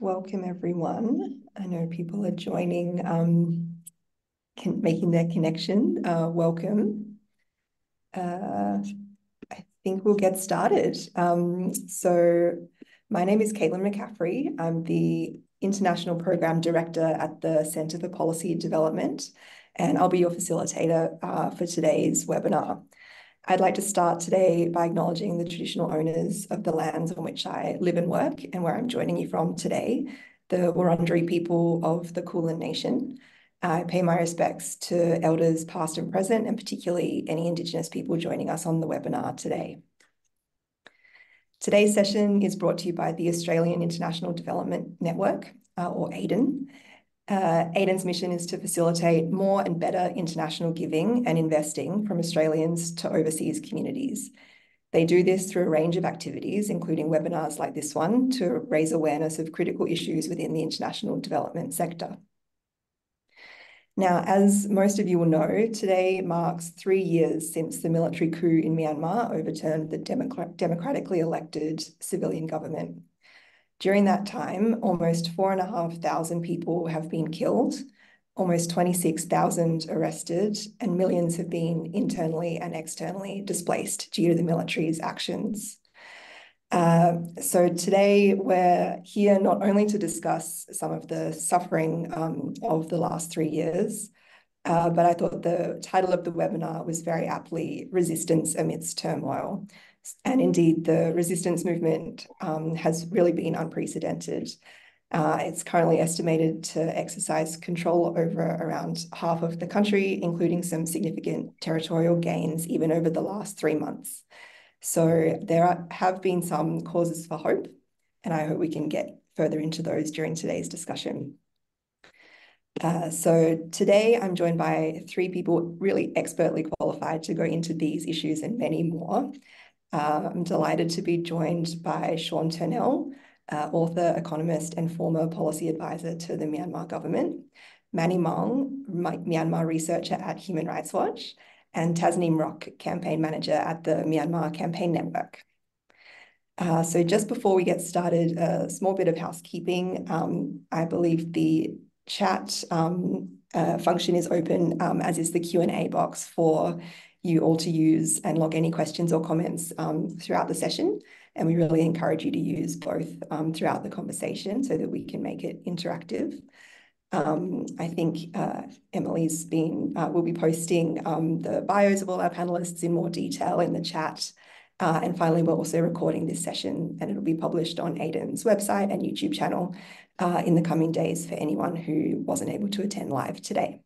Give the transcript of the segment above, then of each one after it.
Welcome, everyone. I know people are joining, um, making their connection. Uh, welcome. Uh, I think we'll get started. Um, so my name is Caitlin McCaffrie. I'm the International Program Director at the Centre for Policy Development, and I'll be your facilitator uh, for today's webinar. I'd like to start today by acknowledging the traditional owners of the lands on which I live and work and where I'm joining you from today, the Wurundjeri people of the Kulin Nation. I pay my respects to elders past and present, and particularly any Indigenous people joining us on the webinar today. Today's session is brought to you by the Australian International Development Network, uh, or AIDN, uh, AIDN's mission is to facilitate more and better international giving and investing from Australians to overseas communities. They do this through a range of activities, including webinars like this one, to raise awareness of critical issues within the international development sector. Now, as most of you will know, today marks three years since the military coup in Myanmar overturned the democratically elected civilian government. During that time, almost 4,500 people have been killed, almost 26,000 arrested, and millions have been internally and externally displaced due to the military's actions. Uh, so today we're here not only to discuss some of the suffering um, of the last three years, uh, but I thought the title of the webinar was very aptly Resistance Amidst Turmoil. And indeed, the resistance movement um, has really been unprecedented. Uh, it's currently estimated to exercise control over around half of the country, including some significant territorial gains even over the last three months. So there are, have been some causes for hope, and I hope we can get further into those during today's discussion. Uh, so today I'm joined by three people really expertly qualified to go into these issues and many more. Uh, I'm delighted to be joined by Sean Turnell, uh, author, economist, and former policy advisor to the Myanmar government, Manny Maung, Myanmar researcher at Human Rights Watch, and Tasneem Roc, campaign manager at the Myanmar Campaign Network. Uh, so just before we get started, a small bit of housekeeping. Um, I believe the chat um, uh, function is open, um, as is the Q&A box for you all to use and log any questions or comments um, throughout the session. And we really encourage you to use both um, throughout the conversation so that we can make it interactive. Um, I think uh, Emily's been, uh, will be posting um, the bios of all our panelists in more detail in the chat. Uh, and finally, we're also recording this session and it'll be published on AIDN's website and YouTube channel uh, in the coming days for anyone who wasn't able to attend live today.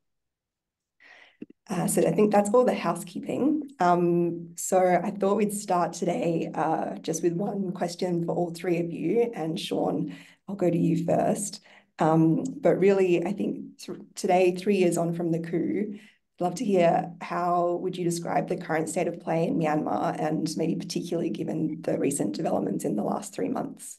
Uh, so I think that's all the housekeeping. Um, so I thought we'd start today uh, just with one question for all three of you. And Sean, I'll go to you first. Um, but really, I think th today, three years on from the coup, I'd love to hear how would you describe the current state of play in Myanmar and maybe particularly given the recent developments in the last three months?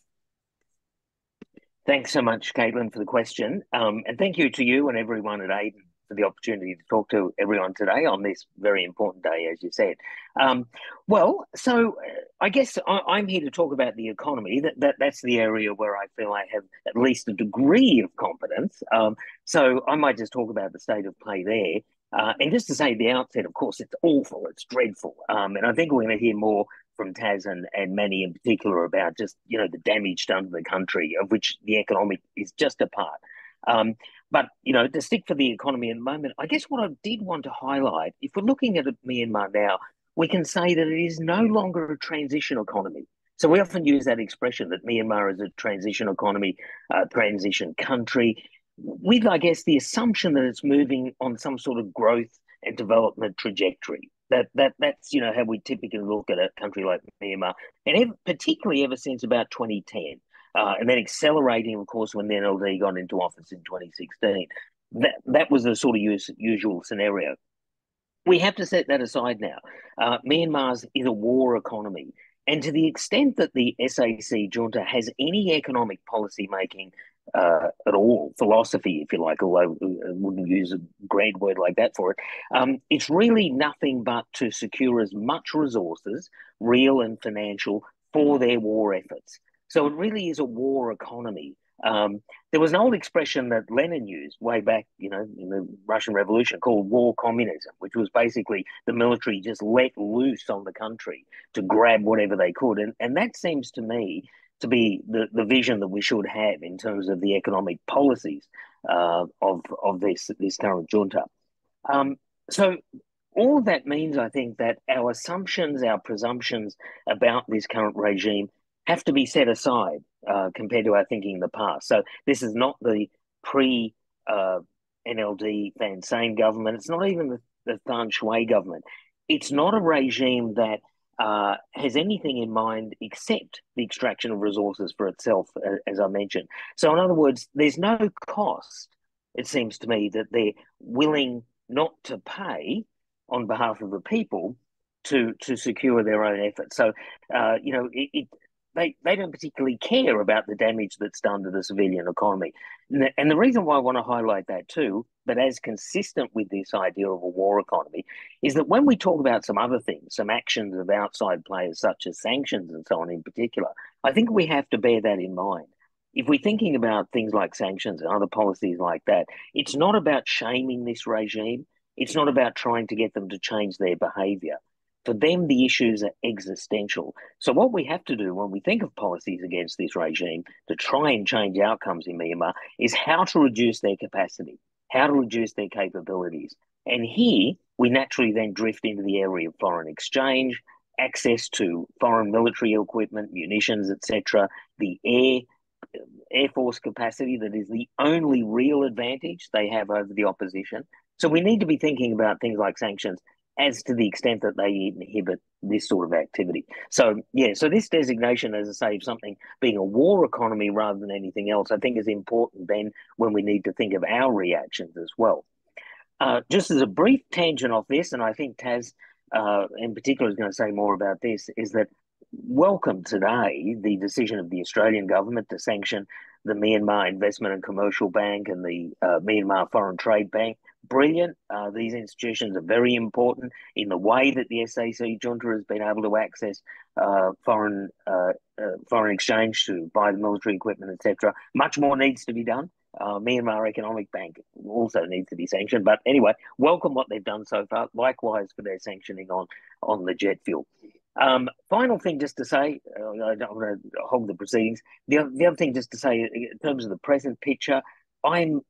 Thanks so much, Caitlin, for the question. Um, and thank you to you and everyone at AIDN for the opportunity to talk to everyone today on this very important day, as you said. Um, well, so uh, I guess I, am here to talk about the economy. That, that that's the area where I feel I have at least a degree of competence. Um, so I might just talk about the state of play there. Uh, and just to say at the outset, of course, it's awful, it's dreadful, um, and I think we're going to hear more from Taz and, and Manny in particular about just you know the damage done to the country, of which the economic is just a part. Um, but you know, to stick for the economy in the moment, I guess what I did want to highlight, if we're looking at Myanmar now, we can say that it is no longer a transition economy. So we often use that expression that Myanmar is a transition economy, uh, transition country, with I guess the assumption that it's moving on some sort of growth and development trajectory. That that that's you know how we typically look at a country like Myanmar, and particularly ever since about 2010 uh, and then accelerating, of course, when the NLD got into office in 2016. That that was the sort of use, usual scenario. We have to set that aside now. Uh, Myanmar's is a war economy. And to the extent that the SAC junta has any economic policy making uh, at all, philosophy, if you like, although I wouldn't use a grand word like that for it, um, it's really nothing but to secure as much resources, real and financial, for their war efforts. So it really is a war economy. Um, there was an old expression that Lenin used way back, you know, in the Russian Revolution called war communism, which was basically the military just let loose on the country to grab whatever they could. And, and that seems to me to be the, the vision that we should have in terms of the economic policies uh, of, of this, this current junta. Um, so all that means, I think, that our assumptions, our presumptions about this current regime have to be set aside uh, compared to our thinking in the past. So this is not the pre uh, NLD Thein Sein government. It's not even the, the Than Shwe government. It's not a regime that uh, has anything in mind except the extraction of resources for itself, as I mentioned. So, in other words, there's no cost, it seems to me, that they're willing not to pay on behalf of the people to to secure their own efforts. So, uh, you know, it, it, they, they don't particularly care about the damage that's done to the civilian economy. And the, and the reason why I want to highlight that too, but as consistent with this idea of a war economy, is that when we talk about some other things, some actions of outside players such as sanctions and so on in particular, I think we have to bear that in mind. If we're thinking about things like sanctions and other policies like that, it's not about shaming this regime. It's not about trying to get them to change their behavior for them, the issues are existential. So, what we have to do when we think of policies against this regime to try and change outcomes in Myanmar is how to reduce their capacity, how to reduce their capabilities. And here, we naturally then drift into the area of foreign exchange, access to foreign military equipment, munitions, etc., the air air force capacity that is the only real advantage they have over the opposition. So we need to be thinking about things like sanctions as to the extent that they inhibit this sort of activity. So, yeah, so this designation, as I say, of something being a war economy rather than anything else, I think is important then when we need to think of our reactions as well. Uh, just as a brief tangent off this, and I think Taz uh, in particular is going to say more about this, is that welcome today the decision of the Australian government to sanction the Myanmar Investment and Commercial Bank and the uh, Myanmar Foreign Trade Bank brilliant. Uh, these institutions are very important in the way that the SAC junta has been able to access uh, foreign uh, uh foreign exchange to buy the military equipment, etc. Much more needs to be done. Uh, Myanmar Economic Bank also needs to be sanctioned. But anyway, welcome what they've done so far. Likewise for their sanctioning on on the jet fuel. Um, final thing, just to say, uh, I don't want to hog the proceedings. The, the other thing, just to say, in terms of the present picture, I'm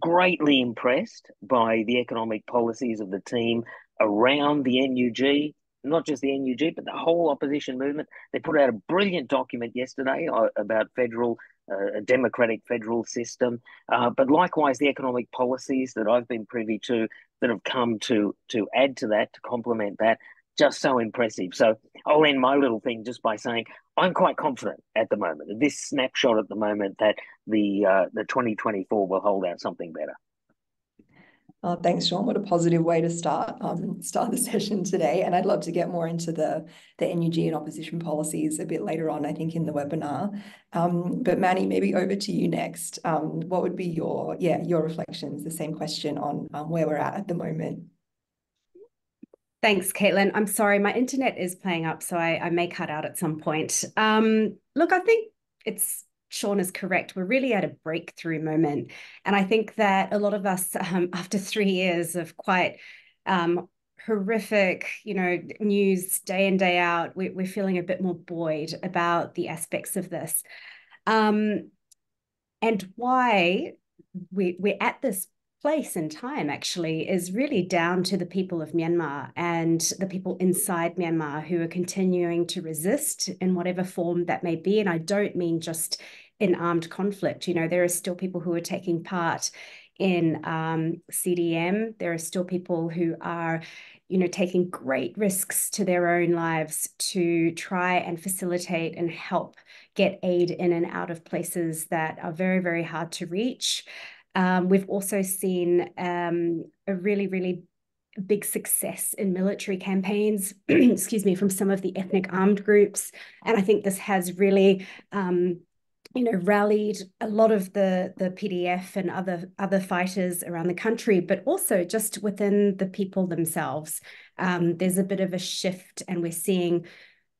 greatly impressed by the economic policies of the team around the NUG, not just the NUG, but the whole opposition movement. They put out a brilliant document yesterday uh, about federal, uh, a democratic federal system, uh, but likewise the economic policies that I've been privy to that have come to to add to that, to complement that just so impressive. So I'll end my little thing just by saying I'm quite confident at the moment, this snapshot at the moment, that the uh, the 2024 will hold out something better. Uh, thanks, Sean. What a positive way to start um, start the session today. And I'd love to get more into the, the NUG and opposition policies a bit later on, I think, in the webinar. Um, but Manny, maybe over to you next. Um, what would be your, yeah, your reflections, the same question on um, where we're at at the moment? Thanks, Caitlin. I'm sorry, my internet is playing up, so I, I may cut out at some point. Um, look, I think it's Sean is correct. We're really at a breakthrough moment. And I think that a lot of us, um, after three years of quite um, horrific, you know, news day in, day out, we, are feeling a bit more buoyed about the aspects of this. Um, and why we, we're at this place and time actually is really down to the people of Myanmar and the people inside Myanmar who are continuing to resist in whatever form that may be. And I don't mean just in armed conflict. You know, there are still people who are taking part in um, CDM. There are still people who are, you know, taking great risks to their own lives to try and facilitate and help get aid in and out of places that are very, very hard to reach. Um, we've also seen um, a really, really big success in military campaigns, excuse me, from some of the ethnic armed groups. And I think this has really um, you know, rallied a lot of the the PDF and other other fighters around the country, but also just within the people themselves. Um, there's a bit of a shift, and we're seeing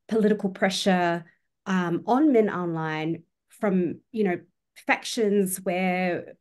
political pressure um, on Aung Hlaing from you know factions where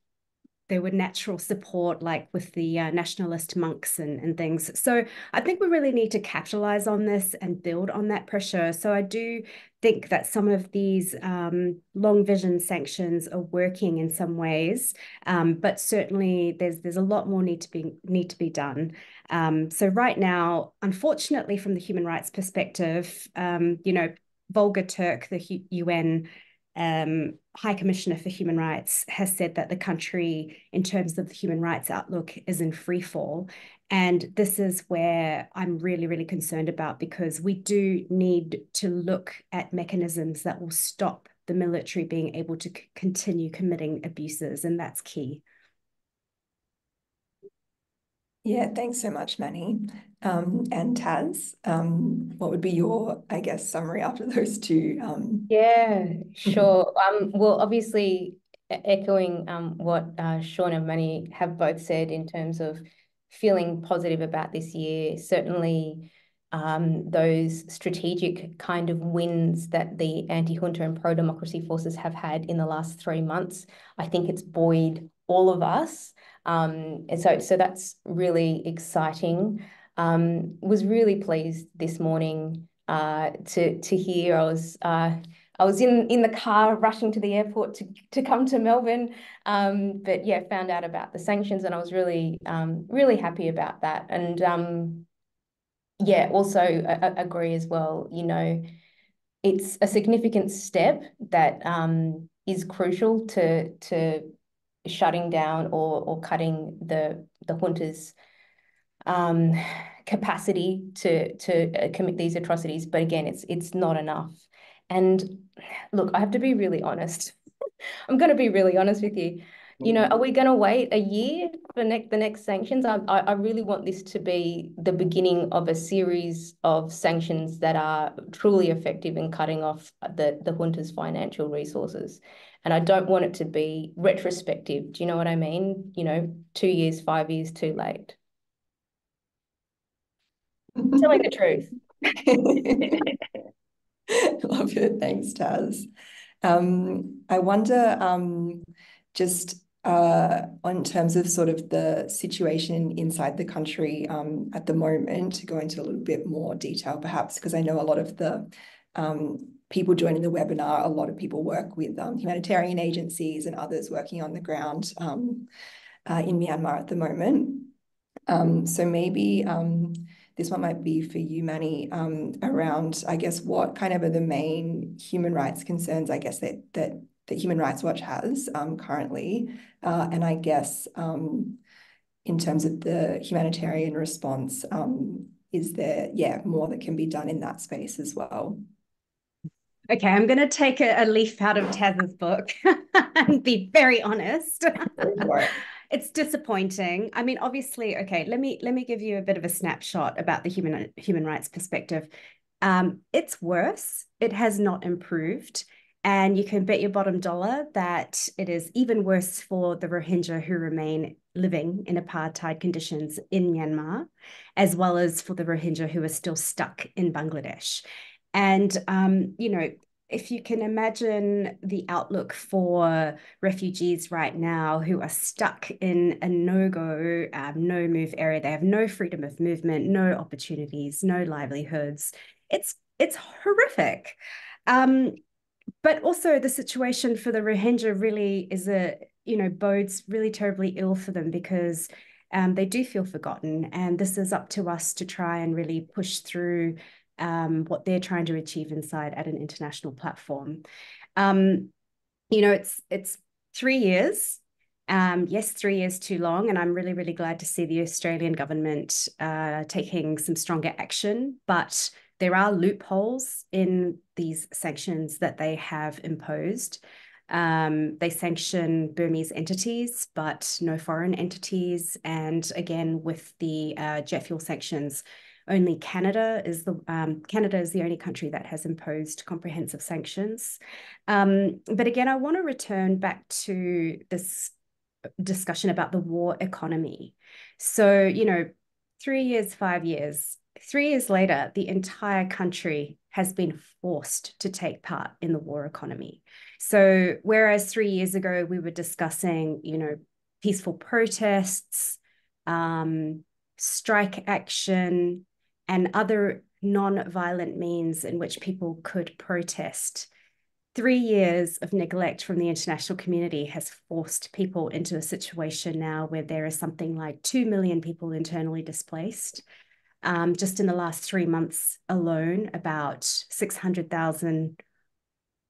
there were natural support, like with the uh, nationalist monks and, and things. So I think we really need to capitalize on this and build on that pressure. So I do think that some of these um, long vision sanctions are working in some ways, um, but certainly there's there's a lot more need to be need to be done. Um, so right now, unfortunately, from the human rights perspective, um, you know, Volker Turk, the UN um, High Commissioner for Human Rights has said that the country, in terms of the human rights outlook, is in free fall. And this is where I'm really, really concerned about because we do need to look at mechanisms that will stop the military being able to continue committing abuses, and that's key. Yeah, thanks so much, Manny. Um, and Taz, um, what would be your, I guess, summary after those two? Um... Yeah, sure. um, well, obviously, echoing um, what uh, Sean and Manny have both said in terms of feeling positive about this year, certainly um, those strategic kind of wins that the anti-junta and pro-democracy forces have had in the last three months, I think it's buoyed all of us and so, so that's really exciting. Um, was really pleased this morning uh, to to hear. I was uh, I was in the car rushing to the airport to to come to Melbourne, um, but yeah, found out about the sanctions, and I was really um, really happy about that. And um, yeah, also agree as well. You know, it's a significant step that um, is crucial to to shutting down or or cutting the the junta's um, capacity to to uh, commit these atrocities. But again, it's it's not enough. And look, I have to be really honest. I'm going to be really honest with you. You know, are we going to wait a year for next the next sanctions? I, I really want this to be the beginning of a series of sanctions that are truly effective in cutting off the the junta's financial resources. And I don't want it to be retrospective. Do you know what I mean? You know, two years, five years too late. Telling the truth. Love it. Thanks, Taz. Um, I wonder, um, just uh, on terms of sort of the situation inside the country um, at the moment, to go into a little bit more detail, perhaps, because I know a lot of the um, people joining the webinar, a lot of people work with um, humanitarian agencies and others working on the ground um, uh, in Myanmar at the moment. Um, so maybe um, this one might be for you, Manny, um, around, I guess, what kind of are the main human rights concerns, I guess, that, that, that Human Rights Watch has um, currently. Uh, and I guess in terms of the humanitarian response, is there, yeah, more that can be done in that space as well? Okay, I'm going to take a, a, leaf out of Taz's book and be very honest. it's disappointing. I mean, obviously, okay. Let me let me give you a bit of a snapshot about the human human rights perspective. Um, it's worse. It has not improved, and you can bet your bottom dollar that it is even worse for the Rohingya who remain living in apartheid conditions in Myanmar, as well as for the Rohingya who are still stuck in Bangladesh. And, um, you know, if you can imagine the outlook for refugees right now who are stuck in a no go, um, no move area, they have no freedom of movement, no opportunities, no livelihoods. It's it's horrific. Um, but also the situation for the Rohingya really is a you know bodes really terribly ill for them because um, they do feel forgotten, and this is up to us to try and really push through um, what they're trying to achieve inside at an international platform. Um, you know, it's it's three years. Um, yes, three years too long, and I'm really, really glad to see the Australian government uh, taking some stronger action. But there are loopholes in these sanctions that they have imposed. Um, they sanction Burmese entities, but no foreign entities. And again, with the uh, jet fuel sanctions, only Canada is the um, Canada is the only country that has imposed comprehensive sanctions. Um, but again, I want to return back to this discussion about the war economy. So you know, three years, five years, three years later, the entire country has been forced to take part in the war economy. So whereas three years ago we were discussing, you know, peaceful protests, um, strike action, and other non-violent means in which people could protest. Three years of neglect from the international community has forced people into a situation now where there is something like 2 million people internally displaced. Um, just in the last three months alone, about 600,000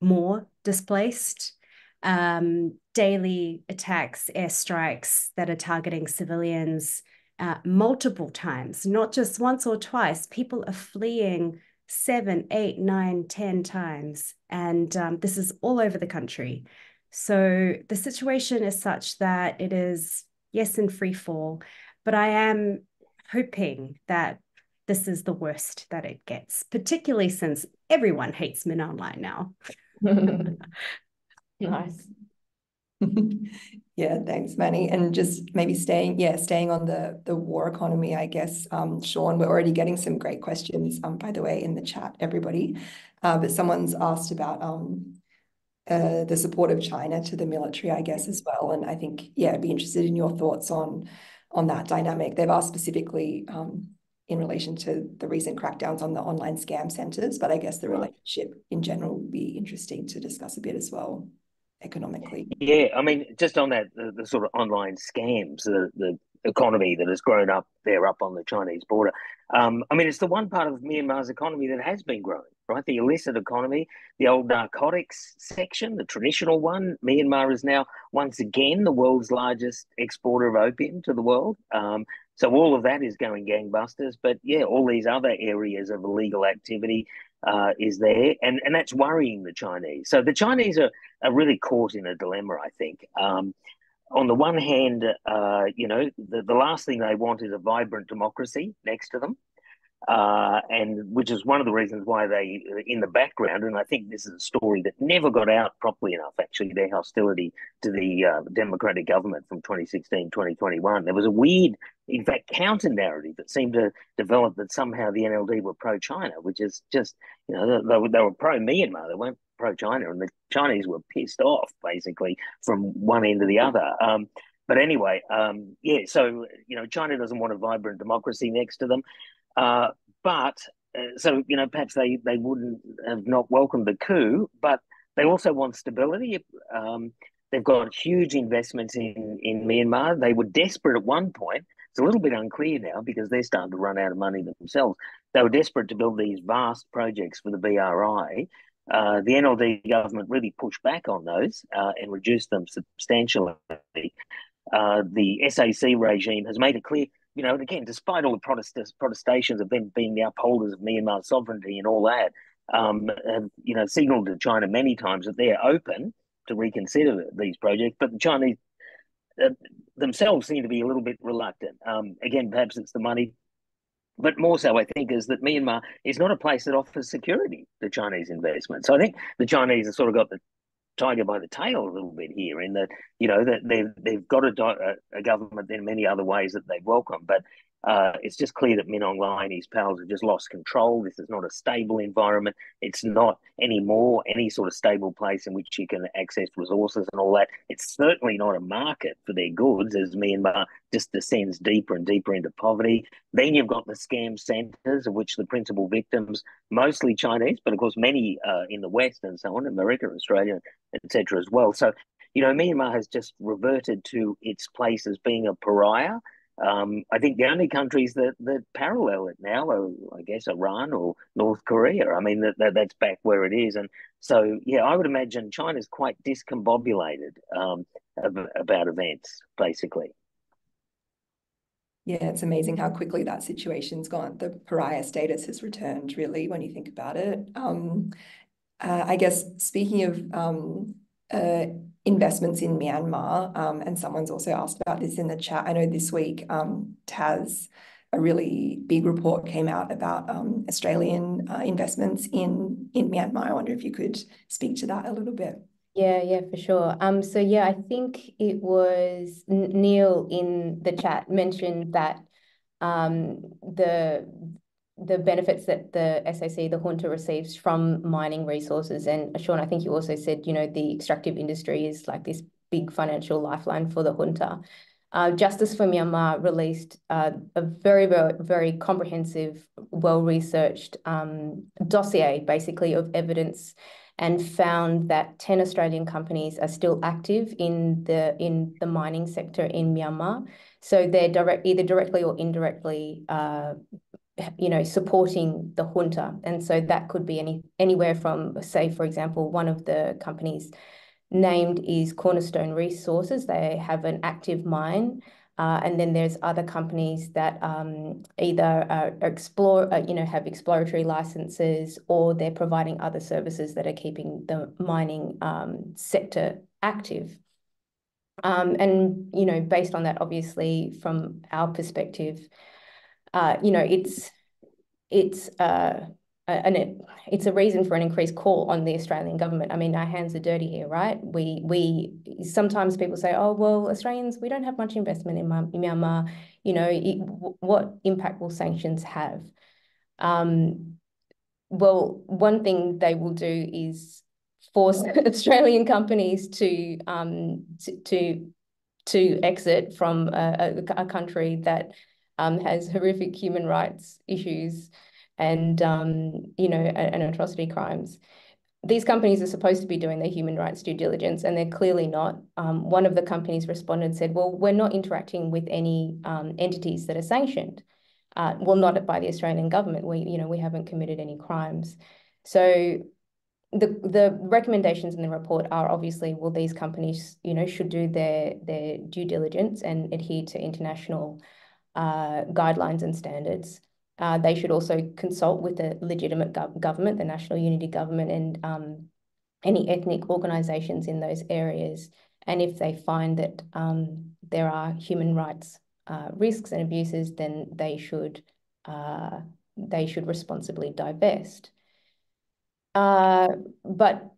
more displaced. Um, daily attacks, airstrikes that are targeting civilians uh, multiple times, not just once or twice. People are fleeing seven, eight, nine, ten times. And um, this is all over the country. So the situation is such that it is, yes, in free fall, but I am hoping that this is the worst that it gets, particularly since everyone hates Min Aung Hlaing now. nice. yeah, thanks, Manny. And just maybe staying, yeah, staying on the the war economy, I guess. Um, Sean, we're already getting some great questions, um, by the way, in the chat, everybody. Uh, but someone's asked about um uh, the support of China to the military, I guess, as well. And I think, yeah, I'd be interested in your thoughts on on that dynamic. They've asked specifically um, in relation to the recent crackdowns on the online scam centers, but I guess the relationship in general would be interesting to discuss a bit as well economically. Yeah, I mean, just on that, the, the sort of online scams, the, the economy that has grown up there up on the Chinese border. Um, I mean, it's the one part of Myanmar's economy that has been growing, right? The illicit economy, the old narcotics section, the traditional one. Myanmar is now once again the world's largest exporter of opium to the world. Um, so all of that is going gangbusters. But yeah, all these other areas of illegal activity uh, is there, and and that's worrying the Chinese. So the Chinese are are really caught in a dilemma, I think. Um, on the one hand, uh, you know, the, the last thing they want is a vibrant democracy next to them uh, and which is one of the reasons why they in the background. And I think this is a story that never got out properly enough. Actually, their hostility to the uh, democratic government from 2016, 2021. There was a weird, in fact, counter narrative that seemed to develop that somehow the NLD were pro-China, which is just you know they, were, they were pro-Myanmar. They weren't pro-China, and the Chinese were pissed off basically from one end to the other. Um, but anyway, um, yeah, so you know, China doesn't want a vibrant democracy next to them. Uh, but uh, so you know, perhaps they they wouldn't have not welcomed the coup, but they also want stability. Um, they've got huge investments in in Myanmar. They were desperate at one point. It's a little bit unclear now because they're starting to run out of money themselves. They were desperate to build these vast projects for the BRI. Uh, the NLD government really pushed back on those uh, and reduced them substantially. Uh, the SAC regime has made it clear you know, again, despite all the protest- protestations of them being the upholders of Myanmar sovereignty and all that, um, have, you know, signaled to China many times that they're open to reconsider these projects, but the Chinese uh, themselves seem to be a little bit reluctant. Um, again, perhaps it's the money, but more so, I think, is that Myanmar is not a place that offers security to Chinese investment. So I think the Chinese have sort of got the tiger by the tail a little bit here in that you know that they've they've got a, a government in many other ways that they welcome, but uh, it's just clear that Min Aung his pals have just lost control. This is not a stable environment. It's not anymore any sort of stable place in which you can access resources and all that. It's certainly not a market for their goods as Myanmar just descends deeper and deeper into poverty. Then you've got the scam centres, of which the principal victims, mostly Chinese, but of course many uh, in the West and so on, America, Australia, etc. as well. So, you know, Myanmar has just reverted to its place as being a pariah um, I think the only countries that, that parallel it now are, I guess, Iran or North Korea. I mean, that, that that's back where it is. And so, yeah, I would imagine China's quite discombobulated um, about events, basically. Yeah, it's amazing how quickly that situation's gone. The pariah status has returned, really, when you think about it. Um, uh, I guess speaking of um, uh, investments in Myanmar, um, and someone's also asked about this in the chat. I know this week, um, Taz, a really big report came out about um, Australian uh, investments in in Myanmar. I wonder if you could speak to that a little bit. Yeah, yeah, for sure. Um, so yeah, I think it was Neil in the chat mentioned that um, the the benefits that the SAC, the junta receives from mining resources. And Sean, I think you also said, you know, the extractive industry is like this big financial lifeline for the junta. Uh, Justice for Myanmar released uh, a very, very, very comprehensive, well-researched um, dossier, basically, of evidence and found that 10 Australian companies are still active in the in the mining sector in Myanmar. So they're direct, either directly or indirectly uh, you know, supporting the junta. And so that could be any anywhere from, say, for example, one of the companies named is Cornerstone Resources. They have an active mine. Uh, and then there's other companies that um, either uh, explore, uh, you know, have exploratory licenses or they're providing other services that are keeping the mining um, sector active. Um, and, you know, based on that, obviously, from our perspective, uh, you know, it's it's uh, and it, it's a reason for an increased call on the Australian government. I mean, our hands are dirty here, right? We we sometimes people say, oh well, Australians we don't have much investment in Myanmar. You know, it, what impact will sanctions have? Um, well, one thing they will do is force Australian companies to um to to, exit from a, a, a country that um, has horrific human rights issues and, um, you know, and, atrocity crimes. These companies are supposed to be doing their human rights due diligence, and they're clearly not. Um, one of the companies responded said, well, we're not interacting with any um, entities that are sanctioned. Uh, well, not by the Australian government. We, you know, we haven't committed any crimes. So the the recommendations in the report are obviously well these companies you know should do their their due diligence and adhere to international uh, guidelines and standards. Uh, they should also consult with the legitimate gov government, the National Unity Government, and um, any ethnic organisations in those areas. And if they find that um, there are human rights uh, risks and abuses, then they should uh, they should responsibly divest. Uh, but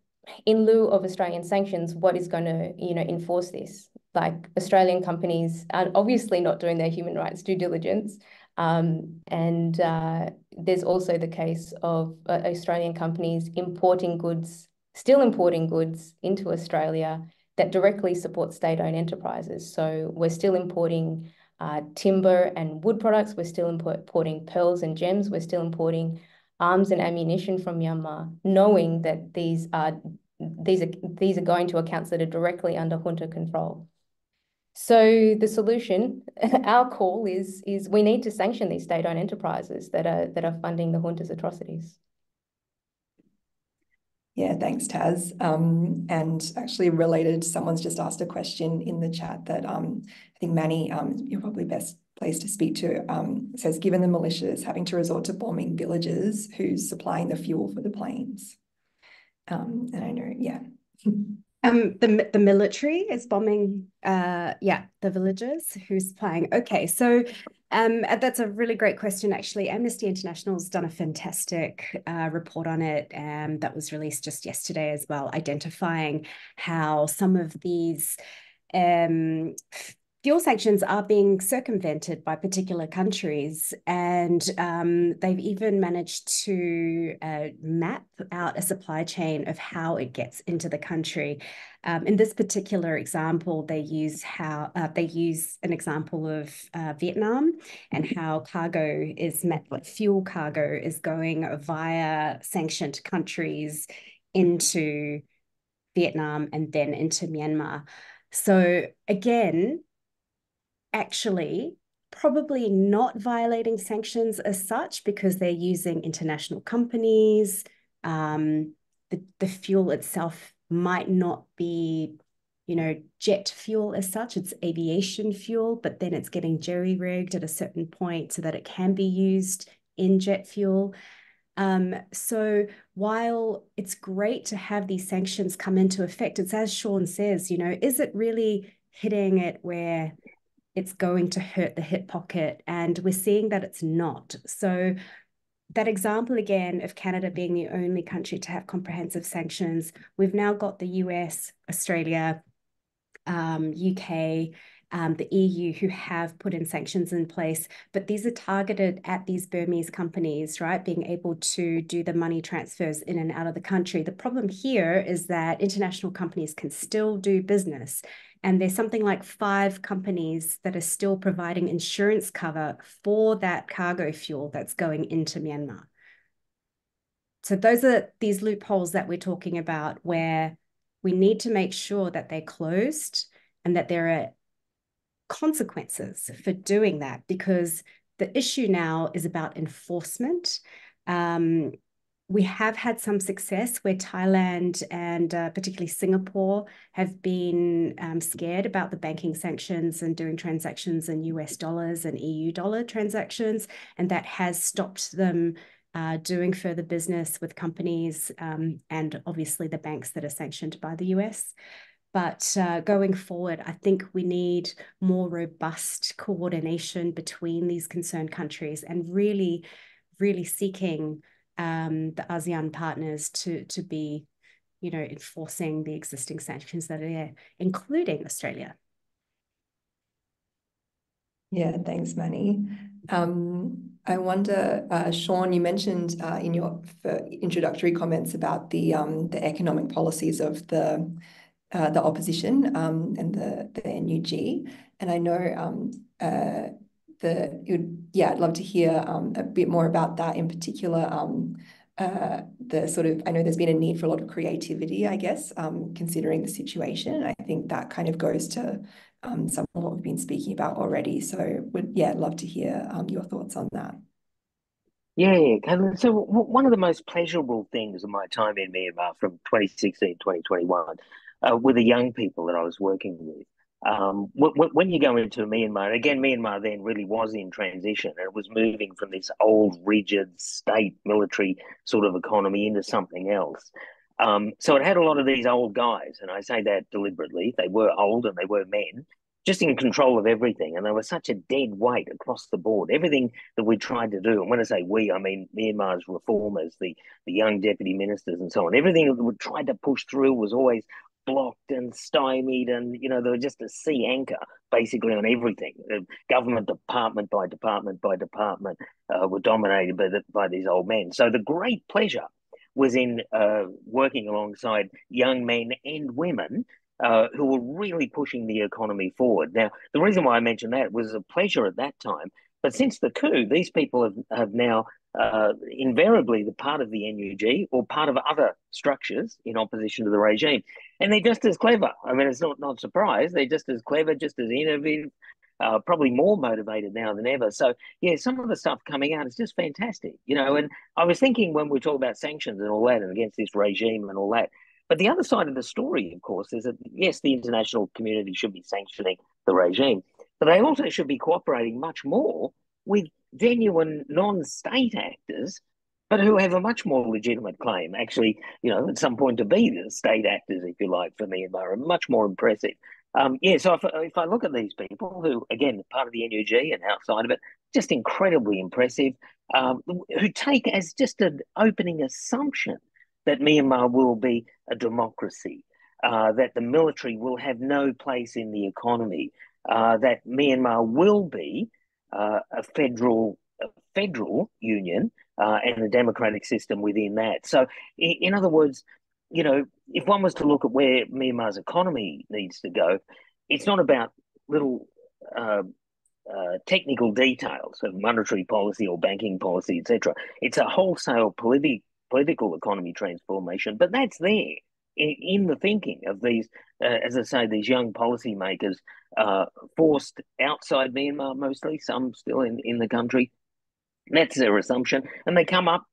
in lieu of Australian sanctions, what is going to you know enforce this? Like Australian companies are obviously not doing their human rights due diligence. Um, and uh, there's also the case of uh, Australian companies importing goods, still importing goods into Australia that directly support state-owned enterprises. So we're still importing uh, timber and wood products. We're still importing pearls and gems. We're still importing arms and ammunition from Myanmar, knowing that these are these are these are going to accounts that are directly under junta control. So the solution, our call is, is we need to sanction these state-owned enterprises that are, that are funding the junta's atrocities. Yeah, thanks, Taz. Um, and actually related, someone's just asked a question in the chat that um, I think Manny, um, you're probably best placed to speak to, um, says, given the militias having to resort to bombing villages, who's supplying the fuel for the planes? Um, and I know, yeah. Um, the the military is bombing. Uh, yeah, the villages. Who's playing? Okay, so um, uh, that's a really great question. Actually, Amnesty International's done a fantastic uh, report on it, um, that was released just yesterday as well, identifying how some of these um, fuel sanctions are being circumvented by particular countries. And um, they've even managed to uh, map out a supply chain of how it gets into the country. Um, in this particular example, they use how uh, they use an example of uh, Vietnam and how cargo is met, like fuel cargo is going via sanctioned countries into Vietnam and then into Myanmar. So again, actually probably not violating sanctions as such because they're using international companies. Um, the, the fuel itself might not be, you know, jet fuel as such, it's aviation fuel, but then it's getting jerry rigged at a certain point so that it can be used in jet fuel. Um, so while it's great to have these sanctions come into effect, it's as Sean says, you know, is it really hitting it where it's going to hurt the hip pocket. And we're seeing that it's not. So that example again of Canada being the only country to have comprehensive sanctions, we've now got the US, Australia, um, UK, um, the EU who have put in sanctions in place, but these are targeted at these Burmese companies, right? Being able to do the money transfers in and out of the country. The problem here is that international companies can still do business. And there's something like five companies that are still providing insurance cover for that cargo fuel that's going into Myanmar. So those are these loopholes that we're talking about where we need to make sure that they're closed and that there are consequences for doing that because the issue now is about enforcement. Um, we have had some success where Thailand and uh, particularly Singapore have been um, scared about the banking sanctions and doing transactions in US dollars and EU dollar transactions, and that has stopped them uh, doing further business with companies um, and obviously the banks that are sanctioned by the US. But uh, going forward, I think we need more robust coordination between these concerned countries and really, really seeking um, the ASEAN partners to, to be, you know, enforcing the existing sanctions that are there, including Australia. Yeah, thanks, Manny. Um, I wonder, uh, Sean, you mentioned uh, in your introductory comments about the um, the economic policies of the uh, the opposition um, and the the NUG, and I know the would yeah, I'd love to hear um, a bit more about that in particular. Um, uh, the sort of I know there's been a need for a lot of creativity, I guess, um, considering the situation. I think that kind of goes to um, some of what we've been speaking about already. So would yeah, love to hear um, your thoughts on that. Yeah, so one of the most pleasurable things of my time in Myanmar from 2016 2021 uh, were the young people that I was working with. Um, when you go into Myanmar, again, Myanmar then really was in transition. It was moving from this old, rigid state military sort of economy into something else. Um, so it had a lot of these old guys, and I say that deliberately. They were old and they were men, just in control of everything. And they were such a dead weight across the board. Everything that we tried to do, and when I say we, I mean Myanmar's reformers, the, the young deputy ministers, and so on. Everything that we tried to push through was always blocked and stymied, and you know they were just a sea anchor basically on everything. Government department by department by department uh, were dominated by the, by these old men. So the great pleasure was in uh, working alongside young men and women uh, who were really pushing the economy forward. Now, the reason why I mentioned that was a pleasure at that time, but since the coup, these people have, have now uh, invariably the part of the NUG or part of other structures in opposition to the regime. And they're just as clever. I mean, it's not not surprise. They're just as clever, just as innovative, uh, probably more motivated now than ever. So yeah, some of the stuff coming out is just fantastic, you know. And I was thinking when we talk about sanctions and all that, and against this regime and all that. But the other side of the story, of course, is that yes, the international community should be sanctioning the regime, but they also should be cooperating much more with genuine non-state actors, but who have a much more legitimate claim, actually, you know, at some point to be the state actors, if you like, for Myanmar, much more impressive. Um, yeah, so if, if I look at these people who, again, part of the NUG and outside of it, just incredibly impressive, um, who take as just an opening assumption that Myanmar will be a democracy, uh, that the military will have no place in the economy, uh, that Myanmar will be uh, a federal federal union uh, and the democratic system within that. So, in, in, other words, you know, if one was to look at where Myanmar's economy needs to go, it's not about little uh, uh technical details of monetary policy or banking policy, etc. It's a wholesale politi- political economy transformation, but that's there in, in the thinking of these, uh, as I say, these young policymakers uh, forced outside Myanmar mostly, some still in, in the country. That's their assumption. And they come up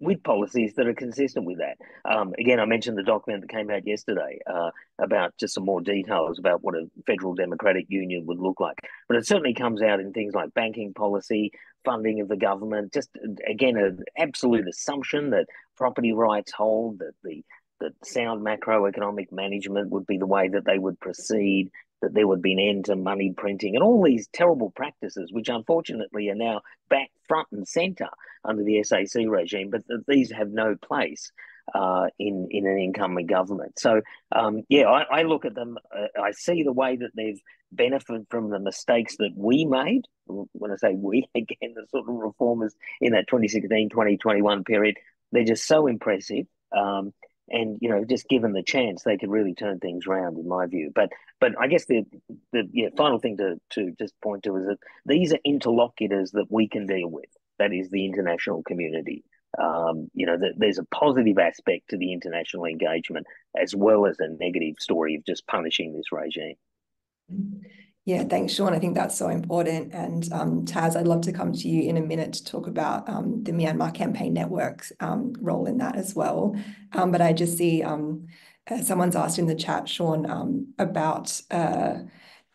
with policies that are consistent with that. Um, again, I mentioned the document that came out yesterday uh, about just some more details about what a federal democratic union would look like. But it certainly comes out in things like banking policy, funding of the government, just again, an absolute assumption that property rights hold, that the that sound macroeconomic management would be the way that they would proceed, that there would be an end to money printing, and all these terrible practices, which unfortunately are now back front and centre under the SAC regime, but these have no place. uh, in in an incoming government. So um, yeah, I, I, look at them. Uh, I see the way that they've benefited from the mistakes that we made. When I say we, again, the sort of reformers in that 2016, 2021 period, they're just so impressive. Um, and you know, just given the chance, they could really turn things around, in my view. But but I guess the the yeah, final thing to to just point to is that these are interlocutors that we can deal with. That is the international community. Um, you know, the, there's a positive aspect to the international engagement as well as a negative story of just punishing this regime. Yeah, thanks, Sean. I think that's so important. And um, Taz, I'd love to come to you in a minute to talk about um, the Myanmar Campaign Network's um, role in that as well. Um, but I just see um, uh, someone's asked in the chat, Sean, um, about uh,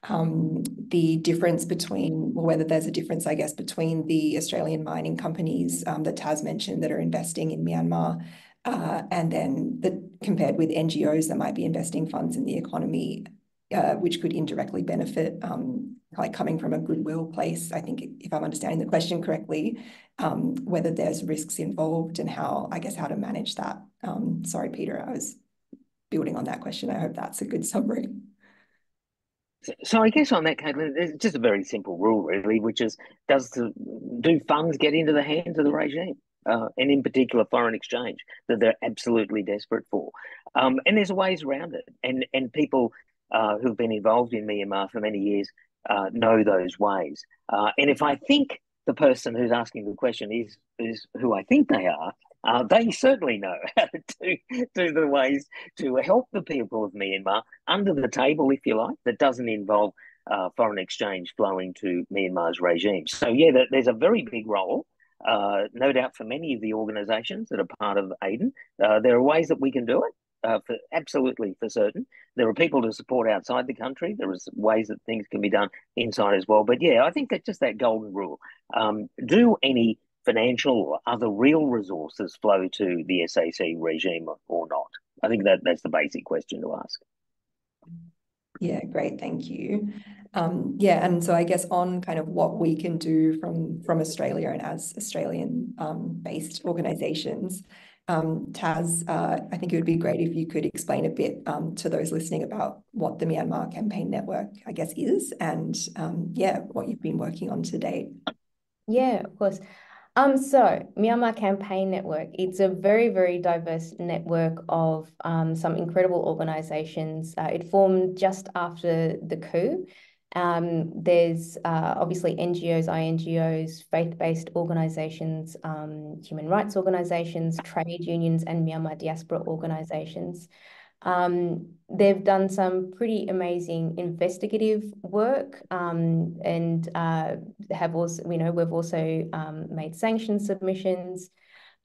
the difference between, or whether there's a difference, I guess, between the Australian mining companies that Taz mentioned that are investing in Myanmar, uh, and then the compared with NGOs that might be investing funds in the economy, uh, which could indirectly benefit, um, like coming from a goodwill place. I think if I'm understanding the question correctly, um, whether there's risks involved and how, I guess, how to manage that. Um, sorry, Peter, I was building on that question. I hope that's a good summary. So I guess on that, Caitlin, it's just a very simple rule, really, which is does the, do funds get into the hands of the regime, uh, and in particular foreign exchange that they're absolutely desperate for, and there's ways around it, and and people uh, who've been involved in Myanmar for many years uh, know those ways, uh, and if I think the person who's asking the question is is who I think they are, uh, they certainly know how to do, the ways to help the people of Myanmar under the table, if you like, that doesn't involve uh, foreign exchange flowing to Myanmar's regime. So, yeah, there's a very big role, uh, no doubt, for many of the organisations that are part of AIDN. Uh, there are ways that we can do it. Uh, for absolutely for certain, there are people to support outside the country. There is ways that things can be done inside as well. But yeah, I think that just that golden rule: um, do any financial or other real resources flow to the SAC regime or not? I think that that's the basic question to ask. Yeah, great, thank you. Um, yeah, and so I guess on kind of what we can do from from Australia and as Australian um, based organisations, Taz, uh, I think it would be great if you could explain a bit um, to those listening about what the Myanmar Campaign Network, I guess, is, and um, yeah, what you've been working on to date. Yeah, of course. Um, so Myanmar Campaign Network, it's a very, very diverse network of um, some incredible organizations. Uh, it formed just after the coup. Um, there's uh, obviously NGOs, INGOs, faith-based organizations, um, human rights organizations, trade unions, and Myanmar diaspora organizations. Um, they've done some pretty amazing investigative work um, and uh, have also, you know, we've also um, made sanction submissions.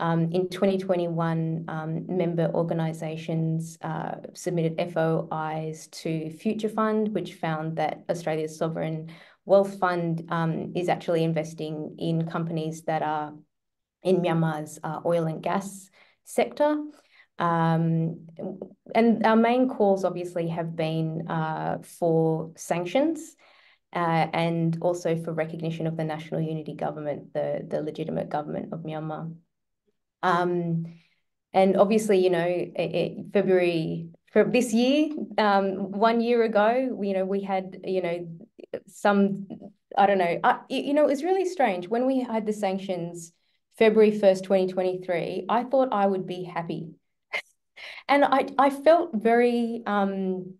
Um, in 2021, um, member organisations uh, submitted FOIs to Future Fund, which found that Australia's sovereign wealth fund um, is actually investing in companies that are in Myanmar's uh, oil and gas sector. Um, and our main calls obviously have been uh, for sanctions uh, and also for recognition of the national unity government, the, the legitimate government of Myanmar. Um, and obviously, you know, it, it, February for this year, um, one year ago, you know, we had, you know, some, I don't know, I, you know, it was really strange when we had the sanctions February 1st, 2023, I thought I would be happy and I, I felt very, um,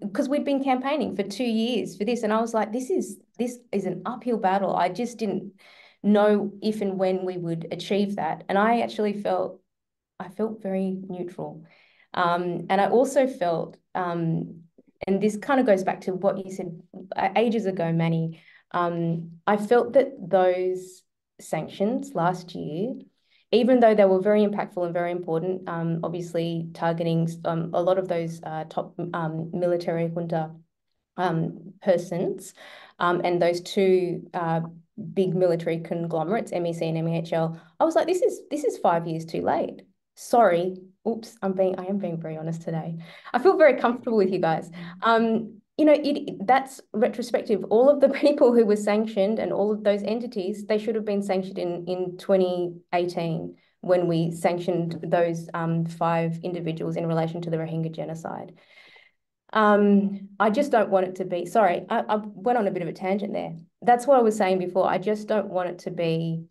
because we'd been campaigning for two years for this, and I was like, this is this is an uphill battle. I just didn't know if and when we would achieve that, and I actually felt, I felt very neutral, um, and I also felt, um, and this kind of goes back to what you said ages ago, Manny. Um, I felt that those sanctions last year even though they were very impactful and very important, um, obviously targeting um, a lot of those uh, top um, military junta persons and those two uh, big military conglomerates, MEC and MEHL, I was like, this is this is five years too late. Sorry. Oops, I'm being I am being very honest today. I feel very comfortable with you guys. Um, you know, it that's retrospective. All of the people who were sanctioned and all of those entities, they should have been sanctioned in, in 2018 when we sanctioned those um, five individuals in relation to the Rohingya genocide. Um, I just don't want it to be, sorry, I, I went on a bit of a tangent there. That's what I was saying before. I just don't want it to be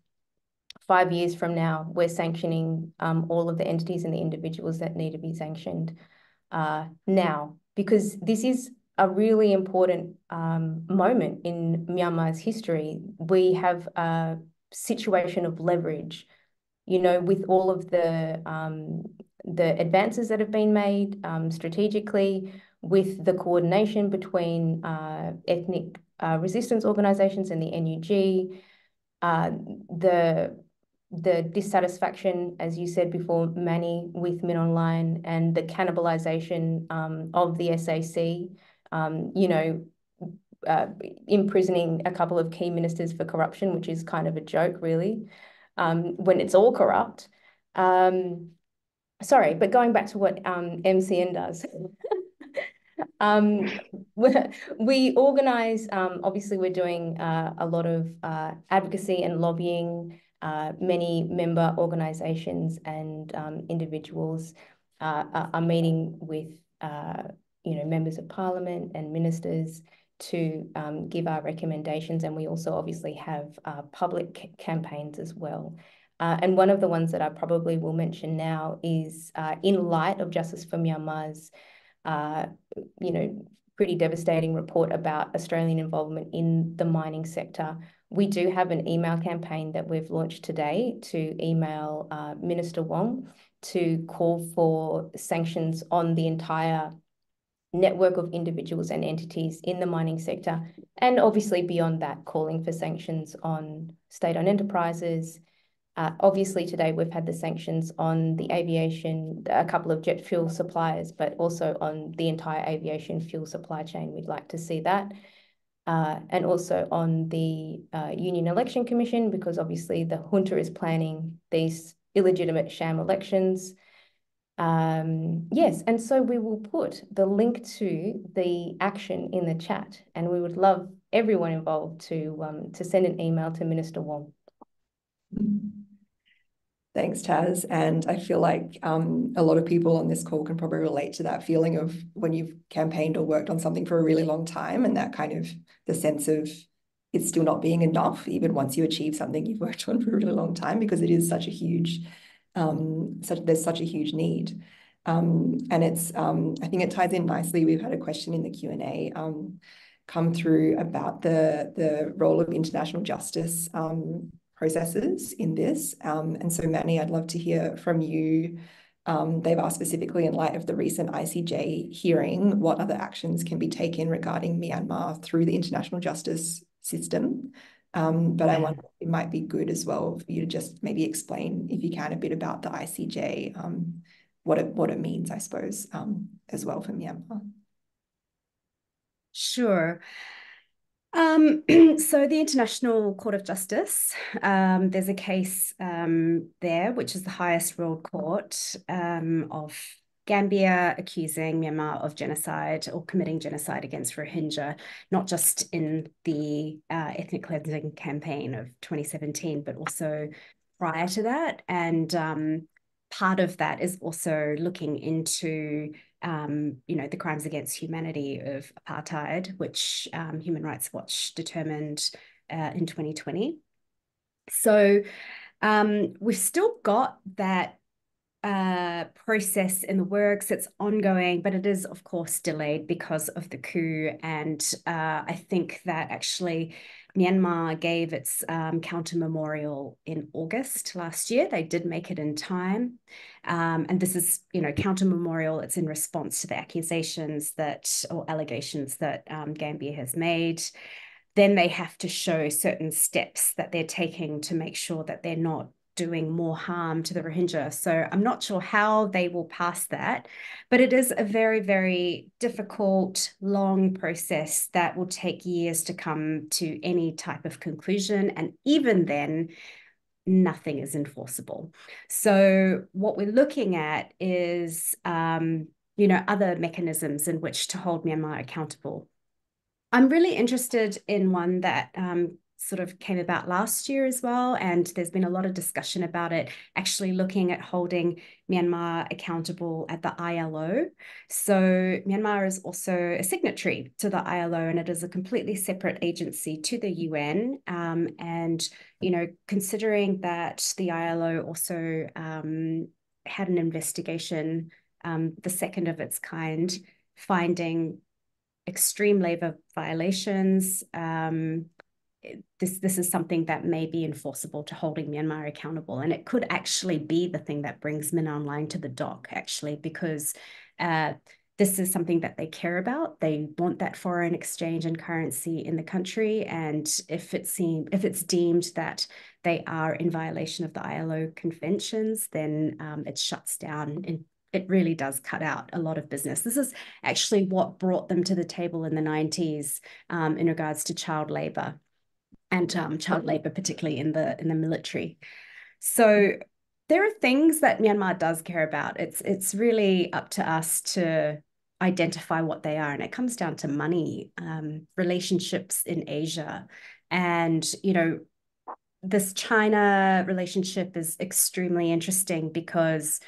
five years from now, we're sanctioning um, all of the entities and the individuals that need to be sanctioned uh, now, because this is a really important um, moment in Myanmar's history. We have a situation of leverage, you know, with all of the um, the advances that have been made um, strategically, with the coordination between uh, ethnic uh, resistance organizations and the NUG, uh, the the dissatisfaction, as you said before, Manny, with Min Aung Hlaing and the cannibalization um, of the SAC, um, you know, uh, imprisoning a couple of key ministers for corruption, which is kind of a joke, really, um, when it's all corrupt. Um, sorry, but going back to what MCN um, does. Um, we organise, um, obviously we're doing uh, a lot of uh, advocacy and lobbying. Uh, many member organisations and um, individuals uh, are, meeting with, uh, you know, members of parliament and ministers to um, give our recommendations. And we also obviously have uh, public campaigns as well. and one of the ones that I probably will mention now is in light of Justice for Myanmar's uh, you know, pretty devastating report about Australian involvement in the mining sector. We do have an email campaign that we've launched today to email uh, Minister Wong to call for sanctions on the entire network of individuals and entities in the mining sector. And obviously beyond that, calling for sanctions on state-owned enterprises, uh, obviously, today we've had the sanctions on the aviation, a couple of jet fuel suppliers, but also on the entire aviation fuel supply chain. We'd like to see that. Uh, and also on the uh, Union Election Commission, because obviously the junta is planning these illegitimate sham elections. Um, yes, and so we will put the link to the action in the chat, and we would love everyone involved to um, to send an email to Minister Wong. Thanks, Taz. And I feel like um, a lot of people on this call can probably relate to that feeling of when you've campaigned or worked on something for a really long time and that kind of the sense of it's still not being enough, even once you achieve something you've worked on for a really long time, because it is such a huge, um, such, there's such a huge need. Um, and it's, um, I think it ties in nicely. We've had a question in the Q&A um, come through about the, the role of international justice um, processes in this. Um, and so, Manny, I'd love to hear from you. Um, they've asked specifically in light of the recent ICJ hearing, what other actions can be taken regarding Myanmar through the international justice system. Um, but I wonder it might be good as well for you to just maybe explain, if you can, a bit about the ICJ, um, what it what it means, I suppose, um, as well for Myanmar. Sure. Um, so the International Court of Justice, um, there's a case um, there, which is the highest world court um, of Gambia accusing Myanmar of genocide or committing genocide against Rohingya, not just in the uh, ethnic cleansing campaign of 2017, but also prior to that. And um, part of that is also looking into um, you know, the crimes against humanity of apartheid, which um, Human Rights Watch determined uh, in 2020. So um, we've still got that uh, process in the works. It's ongoing, but it is, of course, delayed because of the coup. And uh, I think that actually Myanmar gave its um, counter memorial in August last year. They did make it in time. Um, and this is, you know, counter memorial. It's in response to the accusations that, or allegations that um, Gambia has made. Then they have to show certain steps that they're taking to make sure that they're not doing more harm to the Rohingya. So I'm not sure how they will pass that, but it is a very, very difficult, long process that will take years to come to any type of conclusion. And even then, nothing is enforceable. So what we're looking at is, um, you know, other mechanisms in which to hold Myanmar accountable. I'm really interested in one that um, sort of came about last year as well. And there's been a lot of discussion about it, actually looking at holding Myanmar accountable at the ILO. So Myanmar is also a signatory to the ILO, and it is a completely separate agency to the UN. Um, and, you know, considering that the ILO also um, had an investigation, um, the second of its kind, finding extreme labor violations, um, this this is something that may be enforceable to holding Myanmar accountable, and it could actually be the thing that brings Aung Hlaing to the dock, actually, because uh, this is something that they care about. They want that foreign exchange and currency in the country, and if it seem if it's deemed that they are in violation of the ILO conventions, then um, it shuts down in it really does cut out a lot of business. This is actually what brought them to the table in the 90s um, in regards to child labor and um, child labor, particularly in the in the military. So there are things that Myanmar does care about. It's it's really up to us to identify what they are, and it comes down to money, um, relationships in Asia, and you know this China relationship is extremely interesting because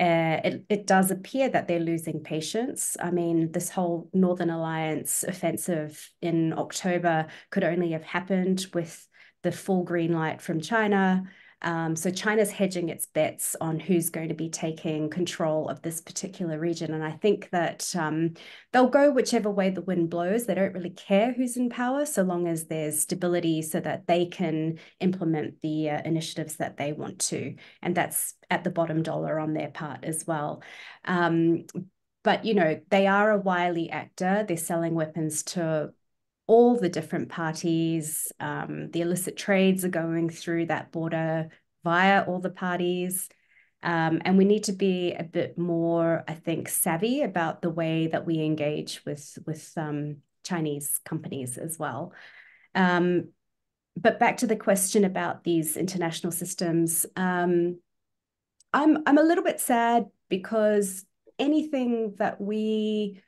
uh, it, it does appear that they're losing patience. I mean, this whole Northern Alliance offensive in October could only have happened with the full green light from China. Um, so China's hedging its bets on who's going to be taking control of this particular region. And I think that um, they'll go whichever way the wind blows. They don't really care who's in power so long as there's stability so that they can implement the uh, initiatives that they want to. And that's at the bottom dollar on their part as well. Um, but, you know, they are a wily actor. They're selling weapons to all the different parties. Um, the illicit trades are going through that border via all the parties. Um, and we need to be a bit more, I think, savvy about the way that we engage with, with um, Chinese companies as well. Um, but back to the question about these international systems, um, I'm, I'm a little bit sad because anything that we